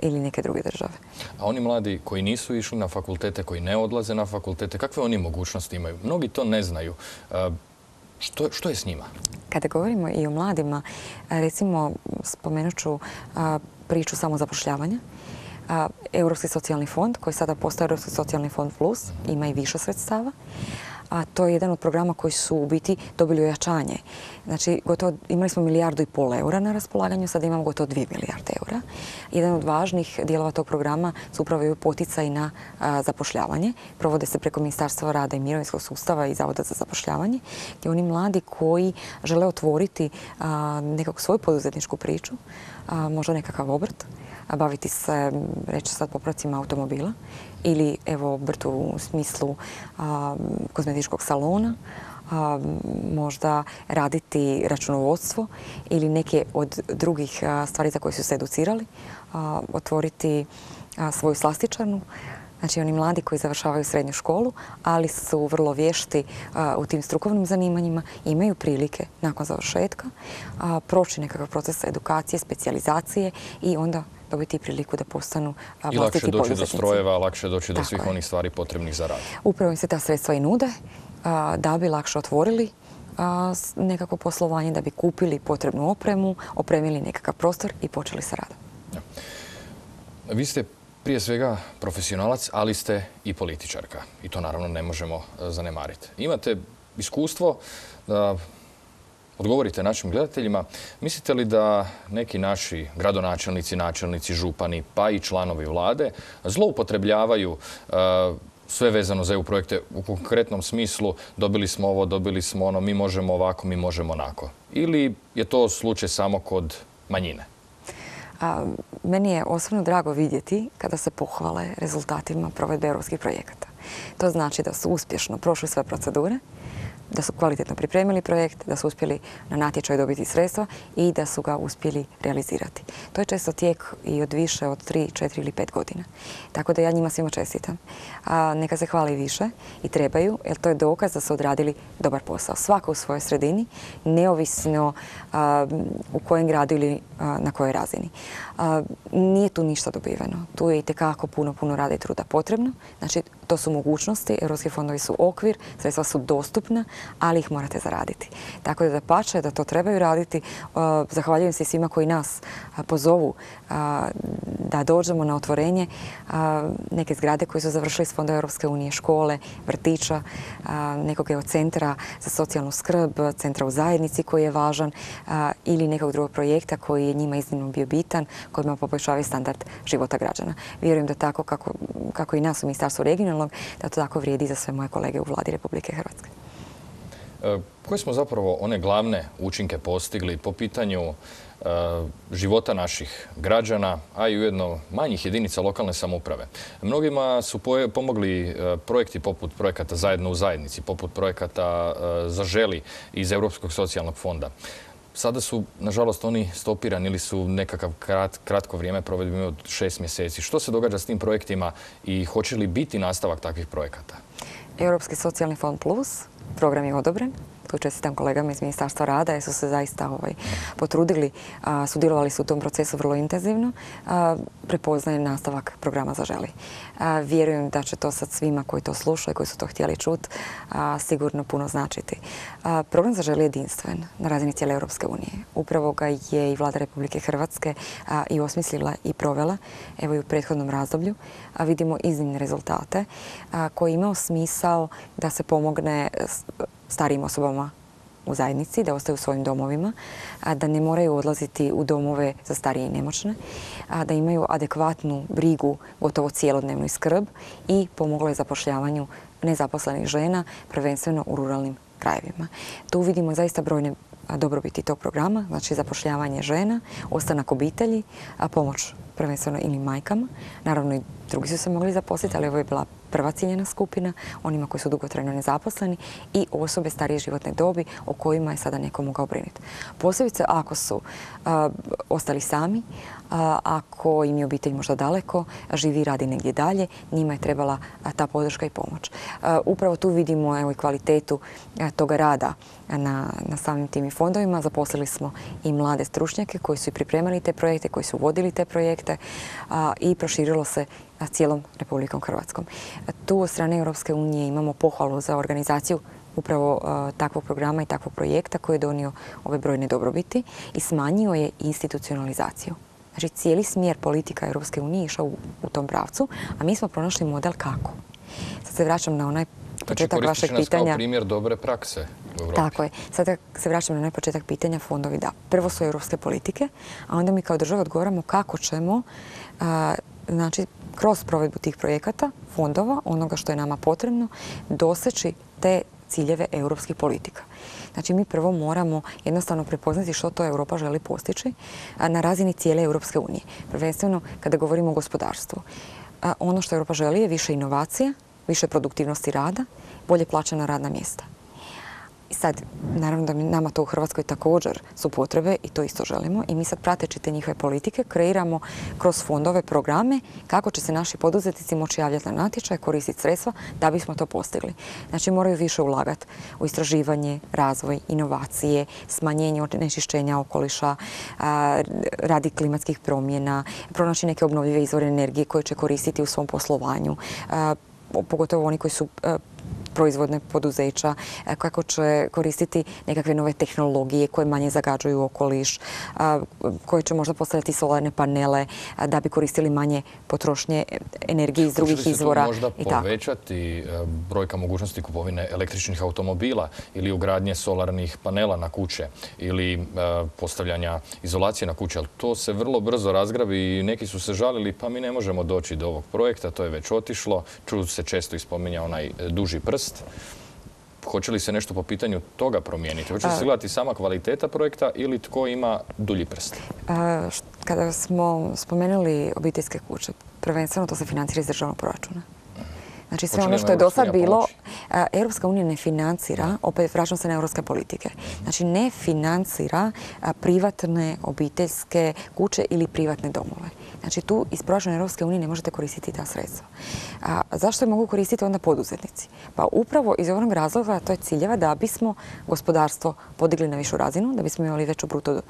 ili neke druge države. A oni mladi koji nisu išli na fakultete, koji ne odlaze na fakultete, kakve oni mogućnosti imaju? Mnogi to ne znaju. Što, je s njima? Kada govorimo i o mladima, recimo spomenut ću priču samozapošljavanja. Europski socijalni fond, koji sada postoje Europski socijalni fond plus, ima i više sredstava a to je jedan od programa koji su u biti dobili ojačanje. Znači, gotovo, imali smo milijardu i pol eura na raspolaganju, sada imamo gotovo dvije milijarde eura. Jedan od važnih dijelova tog programa su upravo i poticaj na zapošljavanje. Provode se preko Ministarstva rada i mirovinskog sustava i Zavoda za zapošljavanje, gdje oni mladi koji žele otvoriti nekakvu svoju poduzetničku priču, možda nekakav obrt, baviti se, reći sad, popravcima automobila ili evo obrt u smislu kozmetičkog salona, možda raditi računovodstvo ili neke od drugih stvari za koje su se educirali, otvoriti svoju slastičarnu, Znači oni mladi koji završavaju srednju školu, ali su vrlo vješti u tim strukovnim zanimanjima, imaju prilike nakon završetka proći nekakav proces edukacije, specijalizacije i onda dobiti priliku da postanu I lakše doći do strojeva, lakše doći do svih onih stvari potrebnih za rad. Upravo im se ta sredstva i nude da bi lakše otvorili nekako poslovanje, da bi kupili potrebnu opremu, opremili nekakav prostor i počeli sa radom. Vi ste prije svega profesionalac, ali ste i političarka. I to naravno ne možemo e, zanemariti. Imate iskustvo da odgovorite našim gledateljima. Mislite li da neki naši gradonačelnici, načelnici, župani, pa i članovi vlade zloupotrebljavaju e, sve vezano za EU projekte u konkretnom smislu dobili smo ovo, dobili smo ono, mi možemo ovako, mi možemo onako. Ili je to slučaj samo kod manjine? Meni je osobno drago vidjeti kada se pohvale rezultatima provedbe europskih projekata. To znači da su uspješno prošli sve procedure, da su kvalitetno pripremili projekt, da su uspjeli na natječaju dobiti sredstva i da su ga uspjeli realizirati. To je često tijek i od više od 3, 4 ili 5 godina. Tako da ja njima svima čestitam. A neka se hvali više i trebaju, jer to je dokaz da su odradili dobar posao. Svako u svojoj sredini, neovisno u kojem gradu ili na kojoj razini. Nije tu ništa dobiveno. Tu je i tekako puno, puno rada i truda potrebno. Znači, to su mogućnosti, europski fondovi su okvir, sredstva su dostupna, ali ih morate zaraditi. Tako da pače, da to trebaju raditi. Zahvaljujem se svima koji nas pozovu da dođemo na otvorenje neke zgrade koje su završili s Fonda Europske unije, škole, vrtića, nekog centra za socijalnu skrb, centra u zajednici koji je važan ili nekog drugog projekta koji je njima iznimno bio bitan, kojima poboljšavaju standard života građana. Vjerujem da tako kako, i nas u Ministarstvu regionalnog, da to tako vrijedi za sve moje kolege u vladi Republike Hrvatske. E, koje smo zapravo one glavne učinke postigli po pitanju e, života naših građana, a i ujedno manjih jedinica lokalne samouprave. Mnogima su pomogli e, projekti poput projekata Zajedno u zajednici, poput projekata Zaželi iz Europskog socijalnog fonda. Sada su, nažalost, oni stopirani ili su nekakav kratko vrijeme provedbi od šest mjeseci. Što se događa s tim projektima i hoće li biti nastavak takvih projekata? Europski socijalni fond plus program je odobren. Tu čestitam kolegama iz Ministarstva rada jer su se zaista ovaj, potrudili, sudjelovali su u tom procesu vrlo intenzivno. prepoznaje nastavak programa Zaželi. vjerujem da će to sad svima koji to slušaju, koji su to htjeli čuti, sigurno puno značiti. program Zaželi je jedinstven na razini cijele Europske unije. Upravo ga je i vlada Republike Hrvatske i osmislila i provela, evo i u prethodnom razdoblju. vidimo iznimne rezultate koji imao smisao da se pomogne starijim osobama u zajednici, da ostaju u svojim domovima, da ne moraju odlaziti u domove za starije i nemoćne, da imaju adekvatnu brigu, gotovo cijelodnevnu skrb i pomoglo je zapošljavanju nezaposlenih žena, prvenstveno u ruralnim krajevima. Tu vidimo zaista brojne dobrobiti tog programa, znači zapošljavanje žena, ostanak obitelji, pomoć prvenstveno ili majkama. Naravno i drugi su se mogli zaposliti, ali ovo je bila prva ciljena skupina, onima koji su dugotrajno nezaposleni i osobe starije životne dobi o kojima je sada neko mogao brinuti. Posebice ako su ostali sami, ako im je obitelj možda daleko, živi i radi negdje dalje, njima je trebala ta podrška i pomoć. Upravo tu vidimo evo, i kvalitetu toga rada na, na samim tim fondovima. Zaposlili smo i mlade stručnjake koji su i pripremali te projekte, koji su vodili te projekte i proširilo se cijelom Republikom Hrvatskom. Tu od strane Europske unije imamo pohvalu za organizaciju upravo takvog programa i takvog projekta koji je donio ove brojne dobrobiti i smanjio je institucionalizaciju. Znači cijeli smjer politika Europske unije išao u, tom pravcu, a mi smo pronašli model kako. Sad se vraćam na onaj znači, početak vašeg pitanja. Znači primjer dobre prakse u Europi. Tako je. Sad se vraćam na onaj početak pitanja fondovi. Da, prvo su europske politike, a onda mi kao država odgovaramo kako ćemo znači kroz provedbu tih projekata, fondova, onoga što je nama potrebno, doseći te ciljeve europskih politika. Znači mi prvo moramo jednostavno prepoznati što to Europa želi postići na razini cijele Europske unije. Prvenstveno kada govorimo o gospodarstvu. Ono što Europa želi je više inovacija, više produktivnosti rada, bolje plaćena radna mjesta. Sad, naravno da nama to u Hrvatskoj također su potrebe i to isto želimo i mi sad prateći te njihove politike kreiramo kroz fondove programe kako će se naši poduzetnici moći javljati na natječaj, koristiti sredstva da bismo to postigli. Znači moraju više ulagati u istraživanje, razvoj, inovacije, smanjenje onečišćenja okoliša, radi klimatskih promjena, pronaći neke obnovljive izvore energije koje će koristiti u svom poslovanju, pogotovo oni koji su proizvodne poduzeća, e, kako će koristiti nekakve nove tehnologije koje manje zagađuju okoliš, koje će možda postavljati solarne panele da bi koristili manje potrošnje energije iz drugih izvora. Možda povećati e, brojka mogućnosti kupovine električnih automobila ili ugradnje solarnih panela na kuće ili e, postavljanja izolacije na kuće, ali to se vrlo brzo razgrabi i neki su se žalili pa mi ne možemo doći do ovog projekta, to je već otišlo. Čuju se često ispominja onaj duži prst hoće li se nešto po pitanju toga promijeniti? Hoće li se gledati sama kvaliteta projekta ili tko ima dulji prst? Kada smo spomenuli obiteljske kuće, prvenstveno to se financira iz državnog proračuna. Znači sve ono što je do sad bilo, Europska unija ne financira, opet vraćam se na europske politike, znači ne financira privatne obiteljske kuće ili privatne domove. Znači tu iz proračuna Europske unije ne možete koristiti ta sredstva. A zašto je mogu koristiti onda poduzetnici? Pa upravo iz ovog razloga to je ciljeva da bismo gospodarstvo podigli na višu razinu, da bismo imali veću bruto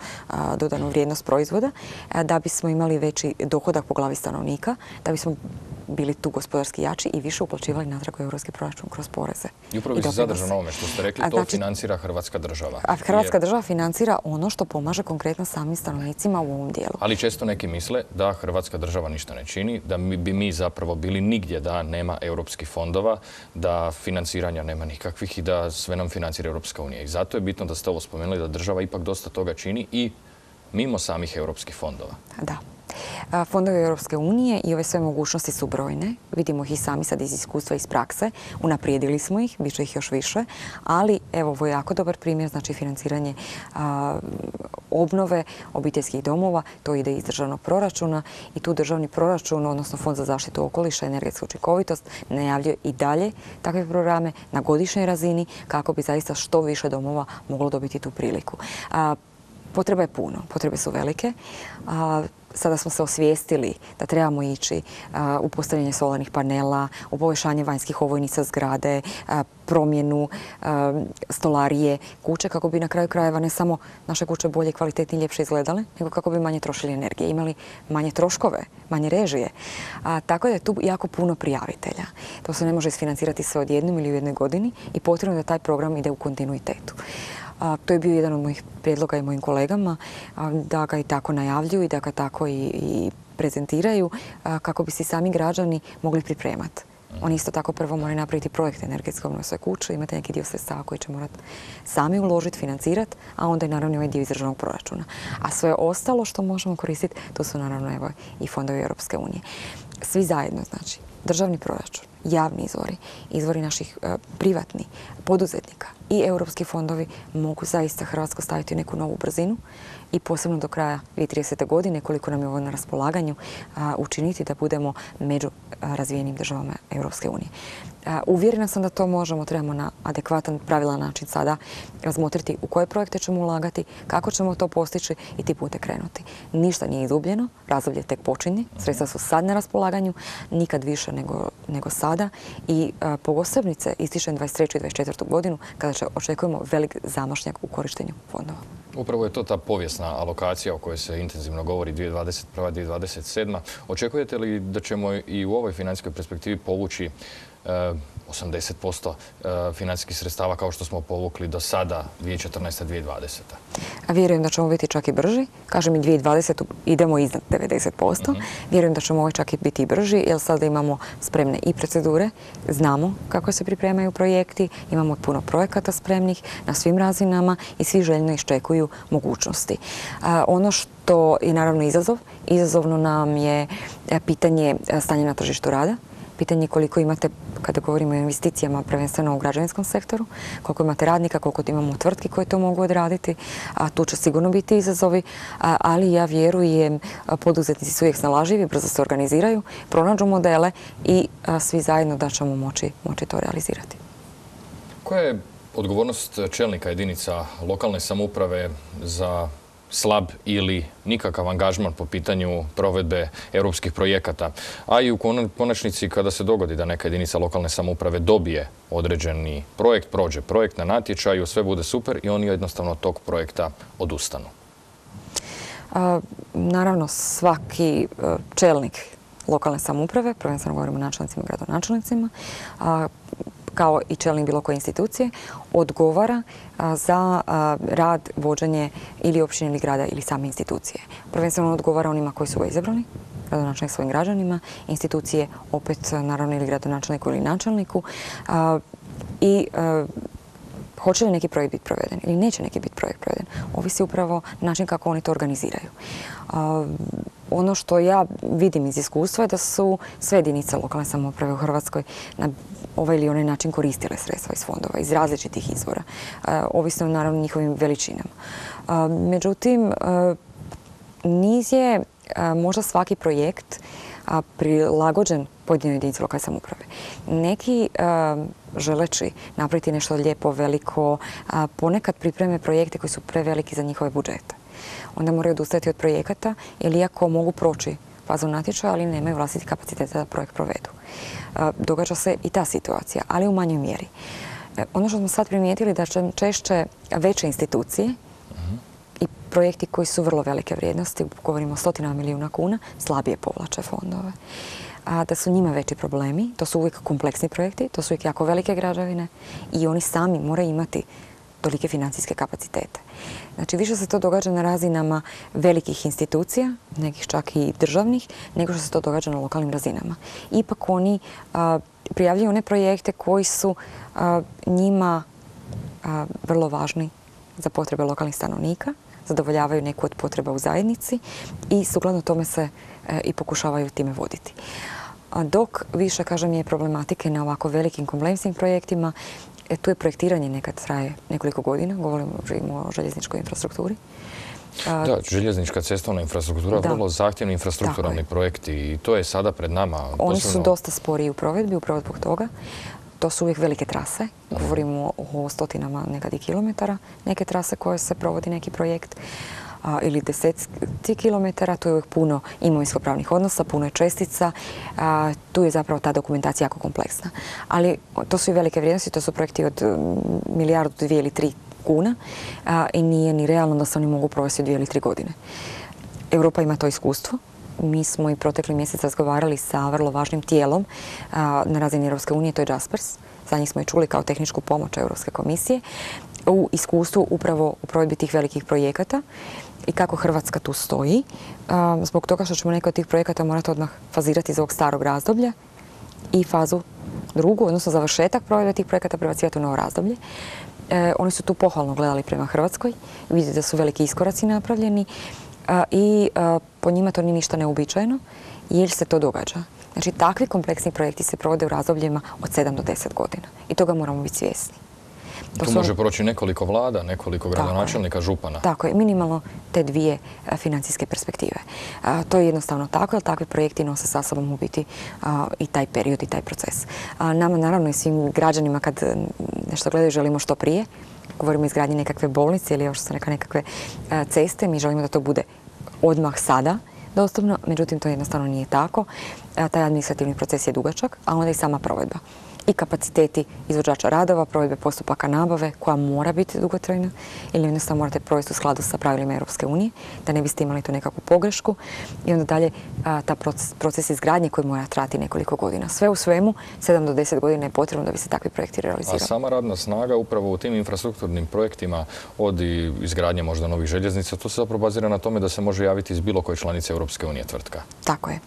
dodanu vrijednost proizvoda, da bismo imali veći dohodak po glavi stanovnika, da bismo bili tu gospodarski jači i više uplaćivali natrag u europski proračun kroz poreze. I upravo se zadržano ovome što ste rekli, to znači, financira Hrvatska država. A Hrvatska država financira ono što pomaže konkretno samim stanovnicima u ovom dijelu. Ali često neki misle da Hrvatska država ništa ne čini, da bi mi zapravo bili nigdje da nema europskih fondova, da financiranja nema nikakvih i da sve nam financira Europska unija. I zato je bitno da ste ovo spomenuli da država ipak dosta toga čini i mimo samih europskih fondova. Da. Fondovi Europske unije i ove sve mogućnosti su brojne. Vidimo ih i sami sad iz iskustva iz prakse. Unaprijedili smo ih, bit će ih još više. Ali evo, ovo je jako dobar primjer, znači financiranje obnove obiteljskih domova. To ide iz državnog proračuna i tu državni proračun, odnosno Fond za zaštitu okoliša i energetsku učinkovitost, najavljuje i dalje takve programe na godišnjoj razini kako bi zaista što više domova moglo dobiti tu priliku. Potreba je puno, potrebe su velike sada smo se osvijestili da trebamo ići u postavljanje solarnih panela, u poboljšanje vanjskih ovojnica zgrade, promjenu stolarije kuće kako bi na kraju krajeva ne samo naše kuće bolje, kvalitetnije i ljepše izgledale, nego kako bi manje trošili energije, imali manje troškove, manje režije. tako da je tu jako puno prijavitelja. To se ne može isfinancirati sve od jednom ili u jednoj godini i potrebno da taj program ide u kontinuitetu. To je bio jedan od mojih prijedloga i mojim kolegama da ga i tako najavljuju i da ga tako i, prezentiraju kako bi se sami građani mogli pripremati. Oni isto tako prvo moraju napraviti projekt energetske obnove svoje kuće, imate neki dio sredstava koji će morati sami uložiti, financirati, a onda je naravno ovaj dio iz državnog proračuna. A sve ostalo što možemo koristiti, to su naravno evo, i fondovi Europske unije. Svi zajedno, znači, državni proračun, javni izvori, izvori naših e, privatnih poduzetnika i europski fondovi mogu zaista Hrvatsko staviti u neku novu brzinu i posebno do kraja 2030. godine, koliko nam je ovo na raspolaganju, učiniti da budemo među razvijenim državama Europske unije. Uvjerena sam da to možemo, trebamo na adekvatan, pravilan način sada razmotriti u koje projekte ćemo ulagati, kako ćemo to postići i ti pute krenuti. Ništa nije izgubljeno, razdoblje tek počinje, sredstva su sad na raspolaganju, nikad više nego, sada i pogosebnice ističem 23. i 24. godinu kada će očekujemo velik zamašnjak u korištenju fondova. Upravo je to ta povijesna alokacija o kojoj se intenzivno govori 2021. 2027. Očekujete li da ćemo i u ovoj financijskoj perspektivi povući 80% e, financijskih sredstava kao što smo povukli do sada 2014-2020. A vjerujem da ćemo biti čak i brži. Kažem i 2020. idemo iznad 90%. Mhm. Vjerujem da ćemo ovaj čak i biti i brži jer sada imamo spremne i procedure. Znamo kako se pripremaju projekti. Imamo puno projekata spremnih na svim razinama i svi željno iščekuju mogućnosti. ono što je naravno izazov, izazovno nam je e, pitanje stanja na tržištu rada pitanje koliko imate, kada govorimo o investicijama, prvenstveno u građevinskom sektoru, koliko imate radnika, koliko imamo tvrtki koje to mogu odraditi, a tu će sigurno biti izazovi, ali ja vjerujem, poduzetnici su uvijek snalaživi, brzo se organiziraju, pronađu modele i svi zajedno da ćemo moći, moći to realizirati. Koja je odgovornost čelnika jedinica lokalne samouprave za slab ili nikakav angažman po pitanju provedbe europskih projekata. A i u konačnici kada se dogodi da neka jedinica lokalne samouprave dobije određeni projekt, prođe projekt na natječaju, sve bude super i oni jednostavno od tog projekta odustanu. naravno, svaki e, čelnik lokalne samouprave, prvenstveno govorimo o načelnicima i gradonačelnicima, kao i čelnik bilo koje institucije, odgovara za rad, vođenje ili općine ili grada ili same institucije. Prvenstveno odgovara onima koji su ga izabrani, gradonačelnik svojim građanima, institucije opet naravno ili gradonačelniku ili načelniku i hoće li neki projekt biti proveden ili neće neki biti projekt proveden. Ovisi upravo način kako oni to organiziraju. Ono što ja vidim iz iskustva je da su sve jedinice lokalne samouprave u Hrvatskoj na ovaj ili onaj način koristile sredstva iz fondova, iz različitih izvora, ovisno naravno njihovim veličinama. Međutim, niz je možda svaki projekt prilagođen pojedinoj jedinici lokalne samouprave. Neki želeći napraviti nešto lijepo, veliko, ponekad pripreme projekte koji su preveliki za njihove budžete. Onda moraju odustati od projekata, jer iako mogu proći fazu natječaja, ali nemaju vlastiti kapaciteta da projekt provedu. Događa se i ta situacija, ali u manjoj mjeri. E, ono što smo sad primijetili da češće veće institucije i projekti koji su vrlo velike vrijednosti, govorimo o stotinama milijuna kuna, slabije povlače fondove. A da su njima veći problemi, to su uvijek kompleksni projekti, to su uvijek jako velike građevine i oni sami moraju imati tolike financijske kapacitete. Znači više se to događa na razinama velikih institucija, nekih čak i državnih, nego što se to događa na lokalnim razinama. Ipak oni prijavljaju one projekte koji su njima vrlo važni za potrebe lokalnih stanovnika, zadovoljavaju neku od potreba u zajednici i sukladno tome se e, i pokušavaju time voditi. dok više, kažem, je problematike na ovako velikim kompleksnim projektima, e, tu je projektiranje nekad traje nekoliko godina, govorimo o željezničkoj infrastrukturi. Da, željeznička cestovna infrastruktura, vrlo zahtjevni infrastrukturalni projekti i to je sada pred nama. Oni su dosta sporiji u provedbi, upravo zbog toga. To su uvijek velike trase, govorimo o stotinama nekad i kilometara, neke trase koje se provodi neki projekt ili deseti kilometara, tu je uvijek puno imovinsko-pravnih odnosa, puno je čestica, tu je zapravo ta dokumentacija jako kompleksna. Ali to su i velike vrijednosti, to su projekti od milijardu, dvije ili tri kuna i nije ni realno da se oni mogu provesti dvije ili tri godine. Europa ima to iskustvo, mi smo i protekli mjesec razgovarali sa vrlo važnim tijelom na razini Europske unije, to je Jaspers. Za njih smo i čuli kao tehničku pomoć Europske komisije u iskustvu upravo u provedbi tih velikih projekata i kako Hrvatska tu stoji. Zbog toga što ćemo neke od tih projekata morati odmah fazirati iz ovog starog razdoblja i fazu drugu, odnosno završetak provedbe tih projekata prebacivati u novo razdoblje. E, oni su tu pohvalno gledali prema Hrvatskoj, vidite da su veliki iskoraci napravljeni i po njima to nije ništa neobičajeno jer se to događa. Znači, takvi kompleksni projekti se provode u razdobljima od 7 do 10 godina i toga moramo biti svjesni. To tu može proći nekoliko vlada, nekoliko gradonačelnika, župana. Tako je, minimalno te dvije financijske perspektive. to je jednostavno tako, jer takvi projekti nose sa sobom u biti i taj period i taj proces. nama, naravno, i svim građanima kad nešto gledaju želimo što prije, govorimo o izgradnji nekakve bolnice ili još što neka nekakve ceste, mi želimo da to bude odmah sada dostupno, međutim to jednostavno nije tako. Taj administrativni proces je dugačak, a onda i sama provedba i kapaciteti izvođača radova, provedbe postupaka nabave koja mora biti dugotrajna ili jednostavno morate provesti u skladu sa pravilima Europske unije da ne biste imali tu nekakvu pogrešku i onda dalje ta proces, izgradnje koji mora trati nekoliko godina. Sve u svemu 7 do 10 godina je potrebno da bi se takvi projekti realizirali. A sama radna snaga upravo u tim infrastrukturnim projektima od izgradnje možda novih željeznica, to se zapravo bazira na tome da se može javiti iz bilo koje članice Europske unije tvrtka. Tako je.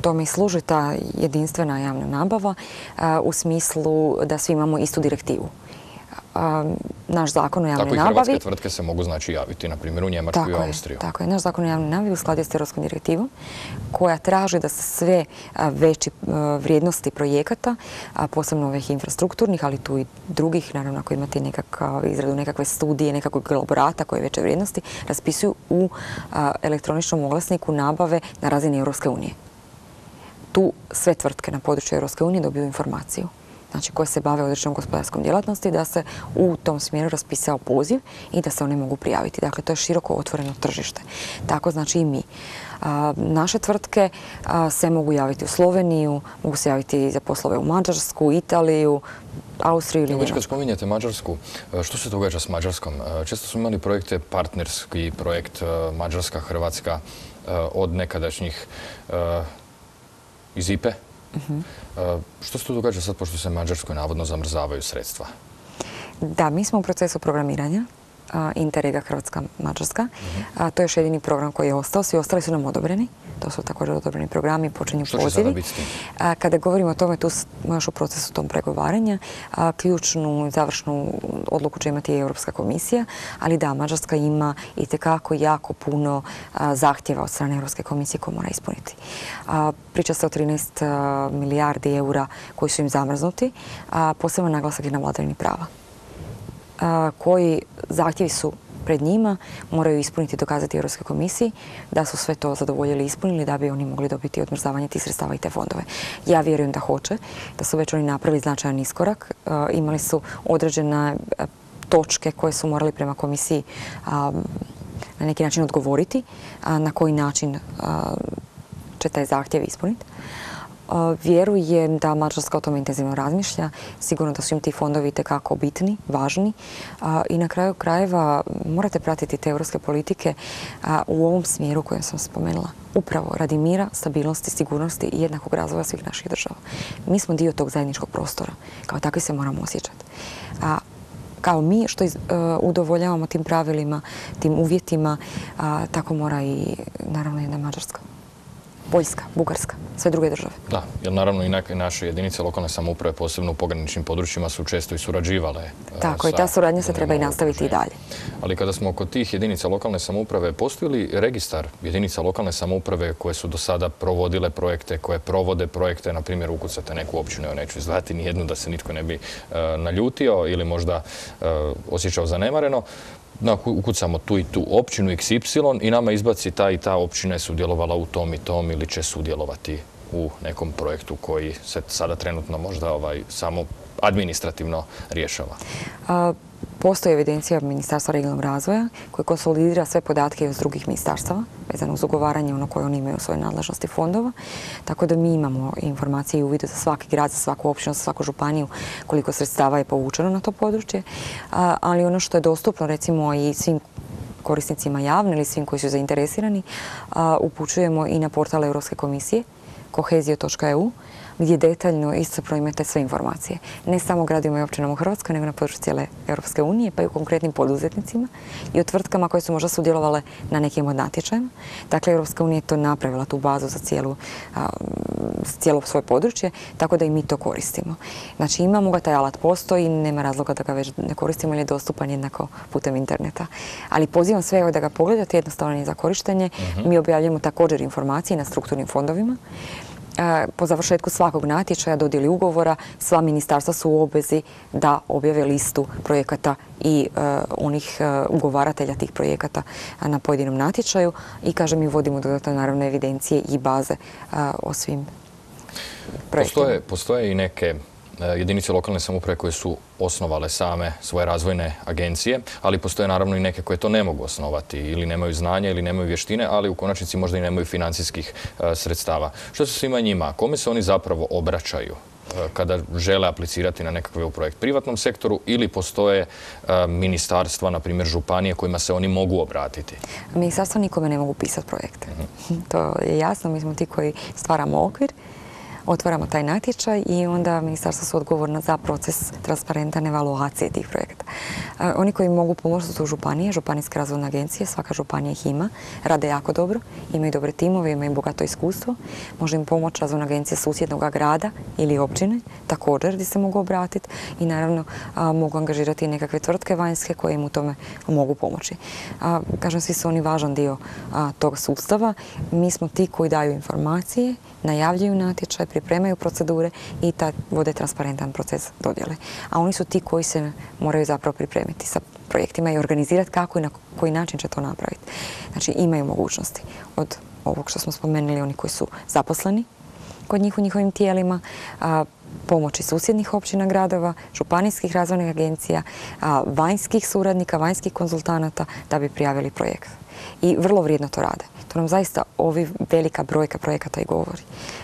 to mi služi ta jedinstvena javna nabava u smislu da svi imamo istu direktivu. Naš zakon o javnoj nabavi... Tako i hrvatske tvrtke se mogu znači javiti, na primjer u Njemačku i Austriju. Tako je. Naš zakon o javnoj nabavi uskladio s Europskom direktivom koja traži da se sve veći vrijednosti projekata, posebno ovih infrastrukturnih, ali tu i drugih, naravno ako imate nekakav izradu nekakve studije, nekakvog elaborata koje veće vrijednosti, raspisuju u elektroničnom oglasniku nabave na razini Europske unije tu sve tvrtke na području Europske unije dobiju informaciju znači koje se bave određenom gospodarskom djelatnosti, da se u tom smjeru raspisao poziv i da se one mogu prijaviti. Dakle, to je široko otvoreno tržište. Tako znači i mi. naše tvrtke se mogu javiti u Sloveniju, mogu se javiti za poslove u Mađarsku, Italiju, Austriju ili. Već kad spominjete Mađarsku, što se događa s Mađarskom? Često smo imali projekte, partnerski projekt Mađarska, Hrvatska, od nekadašnjih iz IPE. Što se tu događa sad, pošto se Mađarskoj navodno zamrzavaju sredstva? Da, mi smo u procesu programiranja Interrega Hrvatska-Mađarska. To je još jedini program koji je ostao. Svi ostali su nam odobreni. To su također odobreni programi, počinju Što će sada pozivi. biti s tim? A, Kada govorimo o tome, tu smo još u procesu tom pregovaranja. A, Ključnu, završnu odluku će imati i Europska komisija, ali da, Mađarska ima i tekako jako puno a, zahtjeva od strane Europske komisije koje mora ispuniti. Priča se o 13 a, milijardi eura koji su im zamrznuti, a poseban naglasak je na vladavini prava koji zahtjevi su pred njima, moraju ispuniti i dokazati Europskoj komisiji da su sve to zadovoljili i ispunili da bi oni mogli dobiti odmrzavanje tih sredstava i te fondove. Ja vjerujem da hoće, da su već oni napravili značajan iskorak. A, Imali su određene a, točke koje su morali prema komisiji na neki način odgovoriti, na koji način će taj zahtjev ispuniti. Vjerujem da Mađarska o tome intenzivno razmišlja. Sigurno da su im ti fondovi tekako bitni, važni. I na kraju krajeva morate pratiti te europske politike u ovom smjeru kojem sam spomenula. Upravo radi mira, stabilnosti, sigurnosti i jednakog razvoja svih naših država. Mi smo dio tog zajedničkog prostora. Kao takvi se moramo osjećati. A, kao mi što e, udovoljavamo tim pravilima, tim uvjetima, tako mora i naravno jedna Mađarska. Poljska, Bugarska, sve druge države. Da, jer naravno i neke naše jedinice lokalne samouprave, posebno u pograničnim područjima, su često i surađivale. e, Tako, i ta suradnja se treba i nastaviti i dalje. Ali kada smo kod tih jedinica lokalne samouprave, postoji li registar jedinica lokalne samouprave koje su do sada provodile projekte, koje provode projekte, na primjer ukucate neku općinu, evo neću izdvajati ni jednu da se nitko ne bi e, naljutio ili možda e, osjećao zanemareno, da ukucamo tu i tu općinu XY i nama izbaci ta i ta općina je sudjelovala u tom i tom ili će sudjelovati u nekom projektu koji se sada trenutno možda ovaj, samo administrativno rješava. Postoji evidencija Ministarstva regionalnog razvoja koji konsolidira sve podatke iz drugih ministarstava vezano uz ugovaranje ono koje oni imaju u svojoj nadležnosti fondova. Tako da mi imamo informacije i uvide za svaki grad, za svaku općinu, za svaku županiju koliko sredstava je povučeno na to područje. Ali ono što je dostupno recimo i svim korisnicima javne ili svim koji su zainteresirani, upućujemo i na portal Europske komisije kohezio.eu gdje detaljno iscrpno imate sve informacije. Ne samo gradima i općinama u Hrvatskoj, nego na području cijele Europske unije, pa i u konkretnim poduzetnicima i o tvrtkama koje su možda sudjelovale na nekim od natječajima. Dakle, Europska unija je to napravila, tu bazu za cijelu, a, cijelo svoje područje, tako da i mi to koristimo. Znači, imamo ga, taj alat postoji, nema razloga da ga već ne koristimo jer je dostupan jednako putem interneta. Ali pozivam sve evo da ga pogledate, jednostavno je za korištenje. Mi objavljujemo također informacije na strukturnim fondovima. E, Po završetku svakog natječaja, dodjeli ugovora, sva ministarstva su u obvezi da objave listu projekata i e, onih e, ugovaratelja tih projekata na pojedinom natječaju i kažem mi vodimo dodatno naravno evidencije i baze o svim projektima. Postoje, i neke jedinice lokalne samouprave koje su osnovale same svoje razvojne agencije, ali postoje naravno i neke koje to ne mogu osnovati ili nemaju znanja ili nemaju vještine, ali u konačnici možda i nemaju financijskih e, sredstava. Što se svima njima? Kome se oni zapravo obraćaju? e, kada žele aplicirati na nekakve u projekt privatnom sektoru ili postoje e, ministarstva, na primjer županije kojima se oni mogu obratiti. Ministarstva nikome ne mogu pisati projekte. To je jasno, mi smo ti koji stvaramo okvir, otvaramo taj natječaj i onda ministarstva su odgovorna za proces transparentan evaluacije tih projekata. E, Oni koji mogu pomoći su županije, županijske razvojne agencije, svaka županija ih ima, rade jako dobro, imaju dobre timove, imaju bogato iskustvo. Može im pomoći razvojna agencija susjednog grada ili općine, također gdje se mogu obratiti i naravno mogu angažirati nekakve tvrtke vanjske koje im u tome mogu pomoći. Kažem, svi su oni važan dio tog sustava. Mi smo ti koji daju informacije, najavljuju natječaj, pripremaju procedure i tad vode transparentan proces dodjele. A oni su ti koji se moraju zapravo pripremiti sa projektima i organizirati kako i na koji način će to napraviti. Znači imaju mogućnosti od ovog što smo spomenuli, oni koji su zaposleni kod njih u njihovim tijelima, pomoći susjednih općina, gradova, županijskih razvojnih agencija, vanjskih suradnika, vanjskih konzultanata da bi prijavili projekt. I vrlo vrijedno to rade. Nam zaista ovi velika brojka projekata i govori.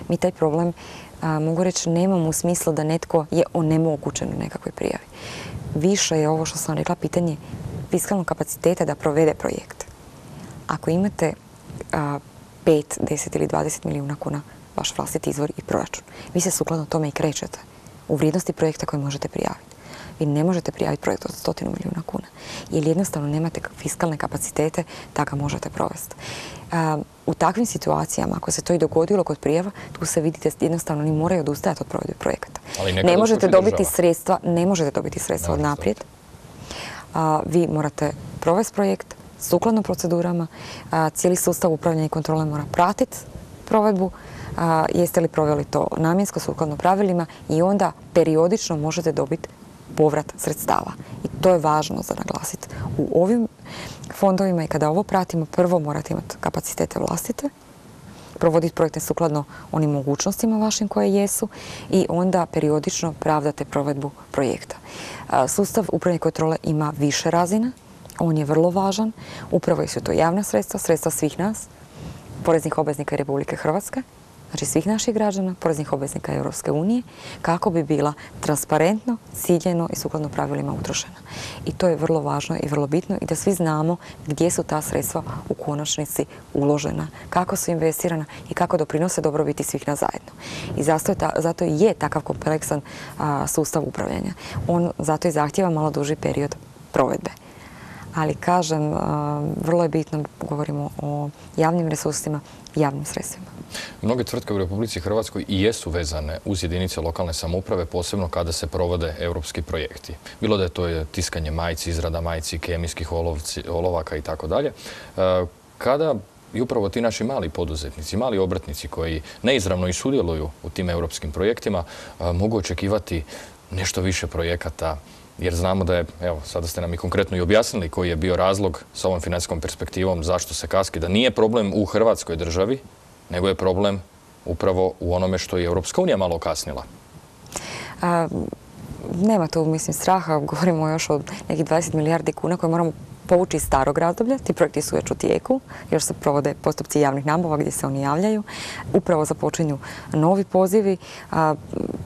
Mi taj problem, mogu reći, nemamo u smislu da netko je onemogućen u nekakvoj prijavi. Više je ovo što sam rekla pitanje fiskalnog kapaciteta da provede projekt. Ako imate a, 5, 10 ili 20 milijuna kuna vaš vlastiti izvor i proračun, vi se sukladno tome i krećete u vrijednosti projekta koji možete prijaviti. Vi ne možete prijaviti projekt od 100 milijuna kuna. Jer jednostavno nemate fiskalne kapacitete da ga možete provesti. U takvim situacijama, ako se to i dogodilo kod prijava, tu se vidite jednostavno ni moraju odustajati od provedbe projekata. ne možete dobiti sredstva, ne možete dobiti sredstva od naprijed. vi morate provesti projekt sukladno procedurama, cijeli sustav upravljanja i kontrole mora pratiti provedbu, jeste li proveli to namjensko sukladno pravilima i onda periodično možete dobiti povrat sredstava. To je važno za naglasiti. U ovim fondovima i kada ovo pratimo, prvo morate imati kapacitete vlastite, provoditi projekte sukladno onim mogućnostima vašim koje jesu i onda periodično pravdate provedbu projekta. Sustav upravne kontrole ima više razina, on je vrlo važan, upravo su to javna sredstva, sredstva svih nas, poreznih obveznika Republike Hrvatske, znači svih naših građana, poreznih obveznika Europske unije, kako bi bila transparentno, ciljeno i sukladno pravilima utrošena. I to je vrlo važno i vrlo bitno i da svi znamo gdje su ta sredstva u konačnici uložena, kako su investirana i kako doprinose dobrobiti svih na zajedno. I zato, je takav kompleksan sustav upravljanja. On zato i zahtjeva malo duži period provedbe ali kažem, vrlo je bitno, govorimo o javnim resursima, javnim sredstvima. Mnoge tvrtke u Republici Hrvatskoj i jesu vezane uz jedinice lokalne samouprave, posebno kada se provode europski projekti. Bilo da je to tiskanje majci, izrada majci, kemijskih olovaka i tako dalje. Kada i upravo ti naši mali poduzetnici, mali obrtnici koji neizravno i sudjeluju u tim europskim projektima mogu očekivati nešto više projekata jer znamo da je, evo, sada ste nam i konkretno i objasnili koji je bio razlog s ovom financijskom perspektivom zašto se kaski, da nije problem u Hrvatskoj državi, nego je problem upravo u onome što je Europska unija malo kasnila. nema tu, mislim, straha. Govorimo još o nekih 20 milijardi kuna koje moramo povući iz starog razdoblja. Ti projekti su već u tijeku, još se provode postupci javnih nabava gdje se oni javljaju. Upravo započinju novi pozivi,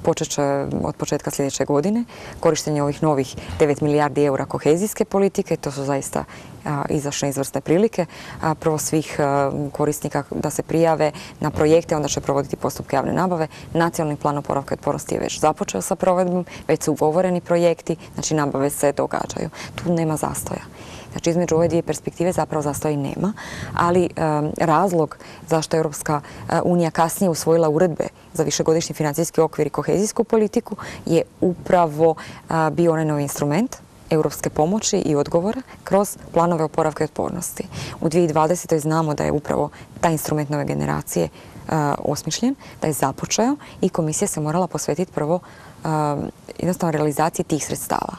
počet će od početka sljedeće godine. Korištenje ovih novih 9 milijardi eura kohezijske politike, to su zaista izašle izvrsne prilike. Prvo svih korisnika da se prijave na projekte, onda će provoditi postupke javne nabave. Nacionalni plan oporavka i otpornosti je već započeo sa provedbom, već su ugovoreni projekti, znači nabave se događaju. Tu nema zastoja. Znači između ove dvije perspektive zapravo zastoji nema, ali razlog zašto Europska e, unija kasnije usvojila uredbe za višegodišnji financijski okvir i kohezijsku politiku je upravo bio onaj novi instrument europske pomoći i odgovora kroz planove oporavka i otpornosti. U 2020. znamo da je upravo taj instrument nove generacije osmišljen, da je započeo i komisija se morala posvetiti prvo jednostavno realizaciji tih sredstava.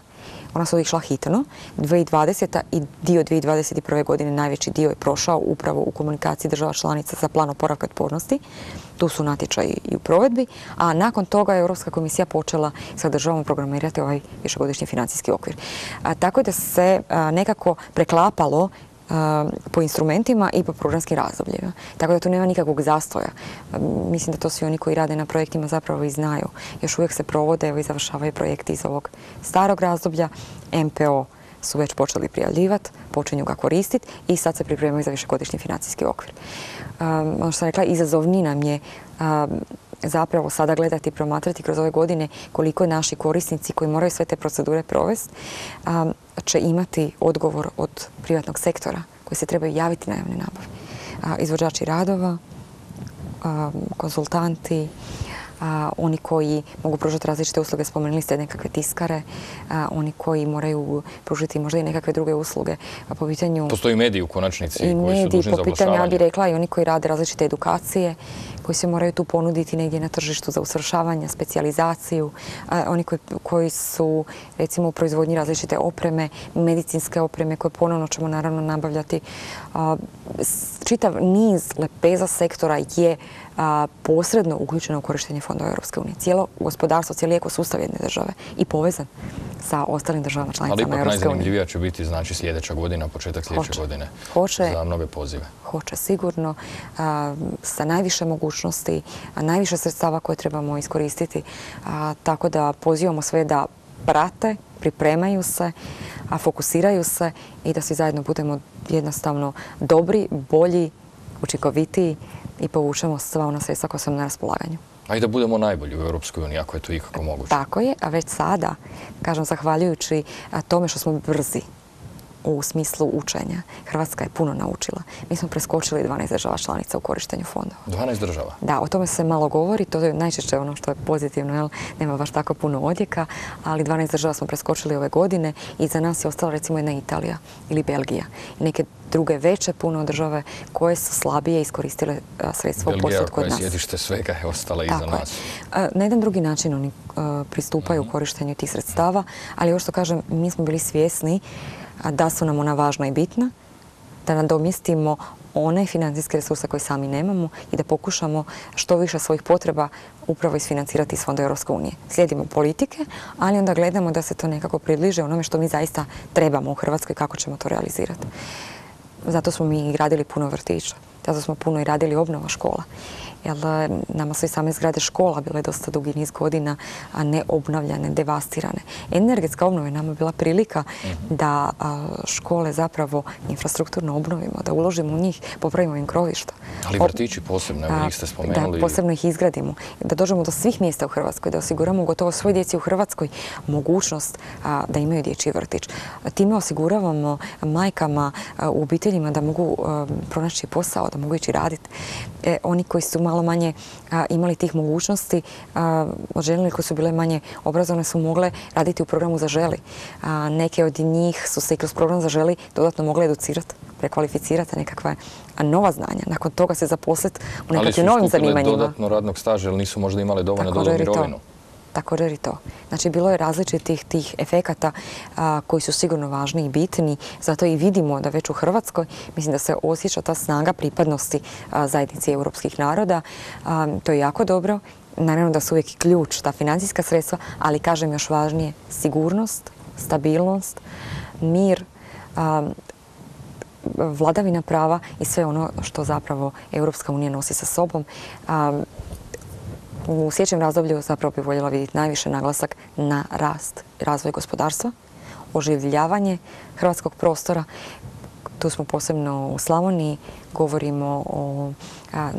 Ona su išla hitno. 2020. i dio 2021. godine najveći dio je prošao upravo u komunikaciji država članica za plan oporavka otpornosti. Tu su natječaji i u provedbi, a nakon toga je Europska komisija počela sa državom programirati ovaj višegodišnji financijski okvir. tako da se nekako preklapalo po instrumentima i po programskim razdobljima. Tako da tu nema nikakvog zastoja. Mislim da to svi oni koji rade na projektima zapravo i znaju. Još uvijek se provode i završavaju projekti iz ovog starog razdoblja. MPO su već počeli prijavljivati, počinju ga koristiti i sad se pripremaju za višegodišnji financijski okvir. ono što sam rekla, izazovniji nam je zapravo sada gledati i promatrati kroz ove godine koliko naši korisnici koji moraju sve te procedure provesti će imati odgovor od privatnog sektora koji se trebaju javiti na javne nabave. Izvođači radova, oni koji mogu pružati različite usluge, spomenuli ste nekakve tiskare, oni koji moraju pružiti možda i nekakve druge usluge. Po pitanju... Postoji mediji u konačnici I koji su dužni za po pitanju, ja bih rekla, i oni koji rade različite edukacije, koji se moraju tu ponuditi negdje na tržištu za usavršavanje, specijalizaciju, oni koji, su recimo u proizvodnji različite opreme, medicinske opreme koje ponovno ćemo naravno nabavljati. čitav niz lepeza sektora je posredno uključeno u korištenje fondova Europske unije. Cijelo gospodarstvo, cijeli ekosustav jedne države i povezan sa ostalim državama članicama Europske unije. Ali ipak najzanimljivija će biti znači sljedeća godina, početak sljedeće godine hoće, za mnoge pozive. Hoće, sigurno, sa najviše mogućnosti, a najviše sredstava koje trebamo iskoristiti. tako da pozivamo sve da prate, pripremaju se, a fokusiraju se i da svi zajedno budemo jednostavno dobri, bolji, učinkovitiji i povučemo sva ona sredstva koja su na raspolaganju. A i da budemo najbolji u Europskoj uniji, ako je to ikako moguće. Tako je, a već sada, kažem, zahvaljujući tome što smo brzi, u smislu učenja. Hrvatska je puno naučila. Mi smo preskočili 12 država članica u korištenju fondova. 12 država? Da, o tome se malo govori, to je najčešće ono što je pozitivno, jel? nema baš tako puno odjeka, ali 12 država smo preskočili ove godine i za nas je ostala recimo jedna Italija ili Belgija. I neke druge veće puno države koje su slabije iskoristile sredstva u postotku od nas. Belgija sjedište svega je ostala iza nas. Na jedan drugi način oni pristupaju u korištenju tih sredstava, ali ovo što kažem, mi smo bili svjesni da su nam ona važna i bitna, da nadomjestimo one financijske resurse koje sami nemamo i da pokušamo što više svojih potreba upravo isfinancirati iz Fonda Europske unije. Slijedimo politike, ali onda gledamo da se to nekako približe onome što mi zaista trebamo u Hrvatskoj kako ćemo to realizirati. Zato smo mi gradili puno vrtića. Zato smo puno i radili obnova škola jer nama su i same zgrade škola bile dosta dugi niz godina a ne obnavljane, devastirane. Energetska obnova je nama bila prilika mhm. da škole zapravo infrastrukturno obnovimo, da uložimo u njih, popravimo im krovišta. Ali vrtići posebno, evo njih ste spomenuli. Da, posebno ih izgradimo. Da dođemo do svih mjesta u Hrvatskoj, da osiguramo gotovo svoj djeci u Hrvatskoj mogućnost da imaju dječji vrtić. Time osiguravamo majkama u obiteljima da mogu pronaći posao, da mogu ići raditi. E, oni koji su malo malo manje imali tih mogućnosti, od žene koje su bile manje obrazovane su mogle raditi u programu za želi. Neke od njih su se i kroz program za želi dodatno mogle educirati, prekvalificirati nekakva nova znanja. Nakon toga se zaposliti u nekakvim novim zanimanjima. Ali su dodatno radnog staža jer nisu možda imali dovoljno dobro mirovinu također i to. Znači, bilo je različitih tih efekata koji su sigurno važni i bitni, zato i vidimo da već u Hrvatskoj, mislim da se osjeća ta snaga pripadnosti zajednici europskih naroda. to je jako dobro. Naravno da su uvijek ključ ta financijska sredstva, ali kažem još važnije sigurnost, stabilnost, mir, vladavina prava i sve ono što zapravo Europska unija nosi sa sobom u sljedećem razdoblju zapravo bih voljela vidjeti najviše naglasak na rast razvoj gospodarstva, oživljavanje hrvatskog prostora. Tu smo posebno u Slavoniji, govorimo o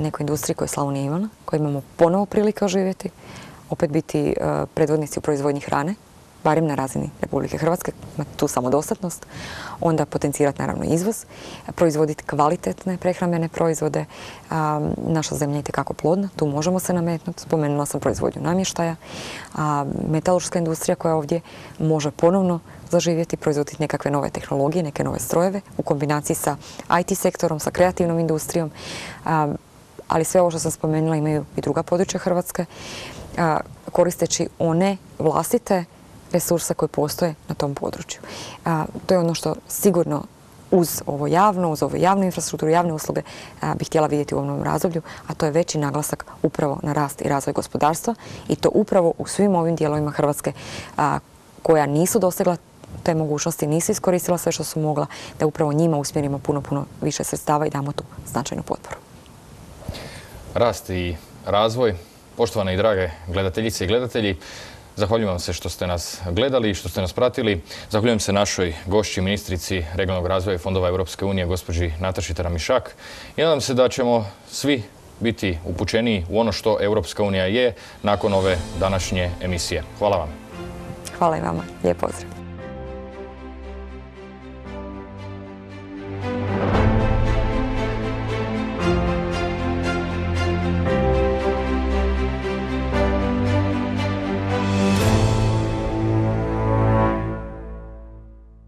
nekoj industriji koju je Slavonija imala, koju imamo ponovo prilike oživjeti, opet biti predvodnici u proizvodnji hrane, barem na razini Republike Hrvatske, tu samodostatnost, onda potencirati naravno izvoz, proizvoditi kvalitetne prehrambene proizvode. naša zemlja je itekako plodna, tu možemo se nametnuti. Spomenula sam proizvodnju namještaja. A, metalurška industrija koja ovdje može ponovno zaživjeti, proizvoditi nekakve nove tehnologije, neke nove strojeve u kombinaciji sa IT sektorom, sa kreativnom industrijom. ali sve ovo što sam spomenula imaju i druga područja Hrvatske, koristeći one vlastite resursa koji postoje na tom području. to je ono što sigurno uz ovo javno, uz ovo javnu infrastrukturu, javne usluge bih htjela vidjeti u ovom razdoblju, a to je veći naglasak upravo na rast i razvoj gospodarstva i to upravo u svim ovim dijelovima Hrvatske koja nisu dostigla te mogućnosti, nisu iskoristila sve što su mogla, da upravo njima usmjerimo puno, puno više sredstava i damo tu značajnu potporu. Rast i razvoj, poštovane i drage gledateljice i gledatelji, Zahvaljujem vam se što ste nas gledali i što ste nas pratili. Zahvaljujem se našoj gošći, ministrici regionalnog razvoja i fondova Europske unije, gospođi Nataši Taramišak. I nadam se da ćemo svi biti upućeniji u ono što Europska unija je nakon ove današnje emisije. Hvala vam. Hvala i vama. Lijep pozdrav.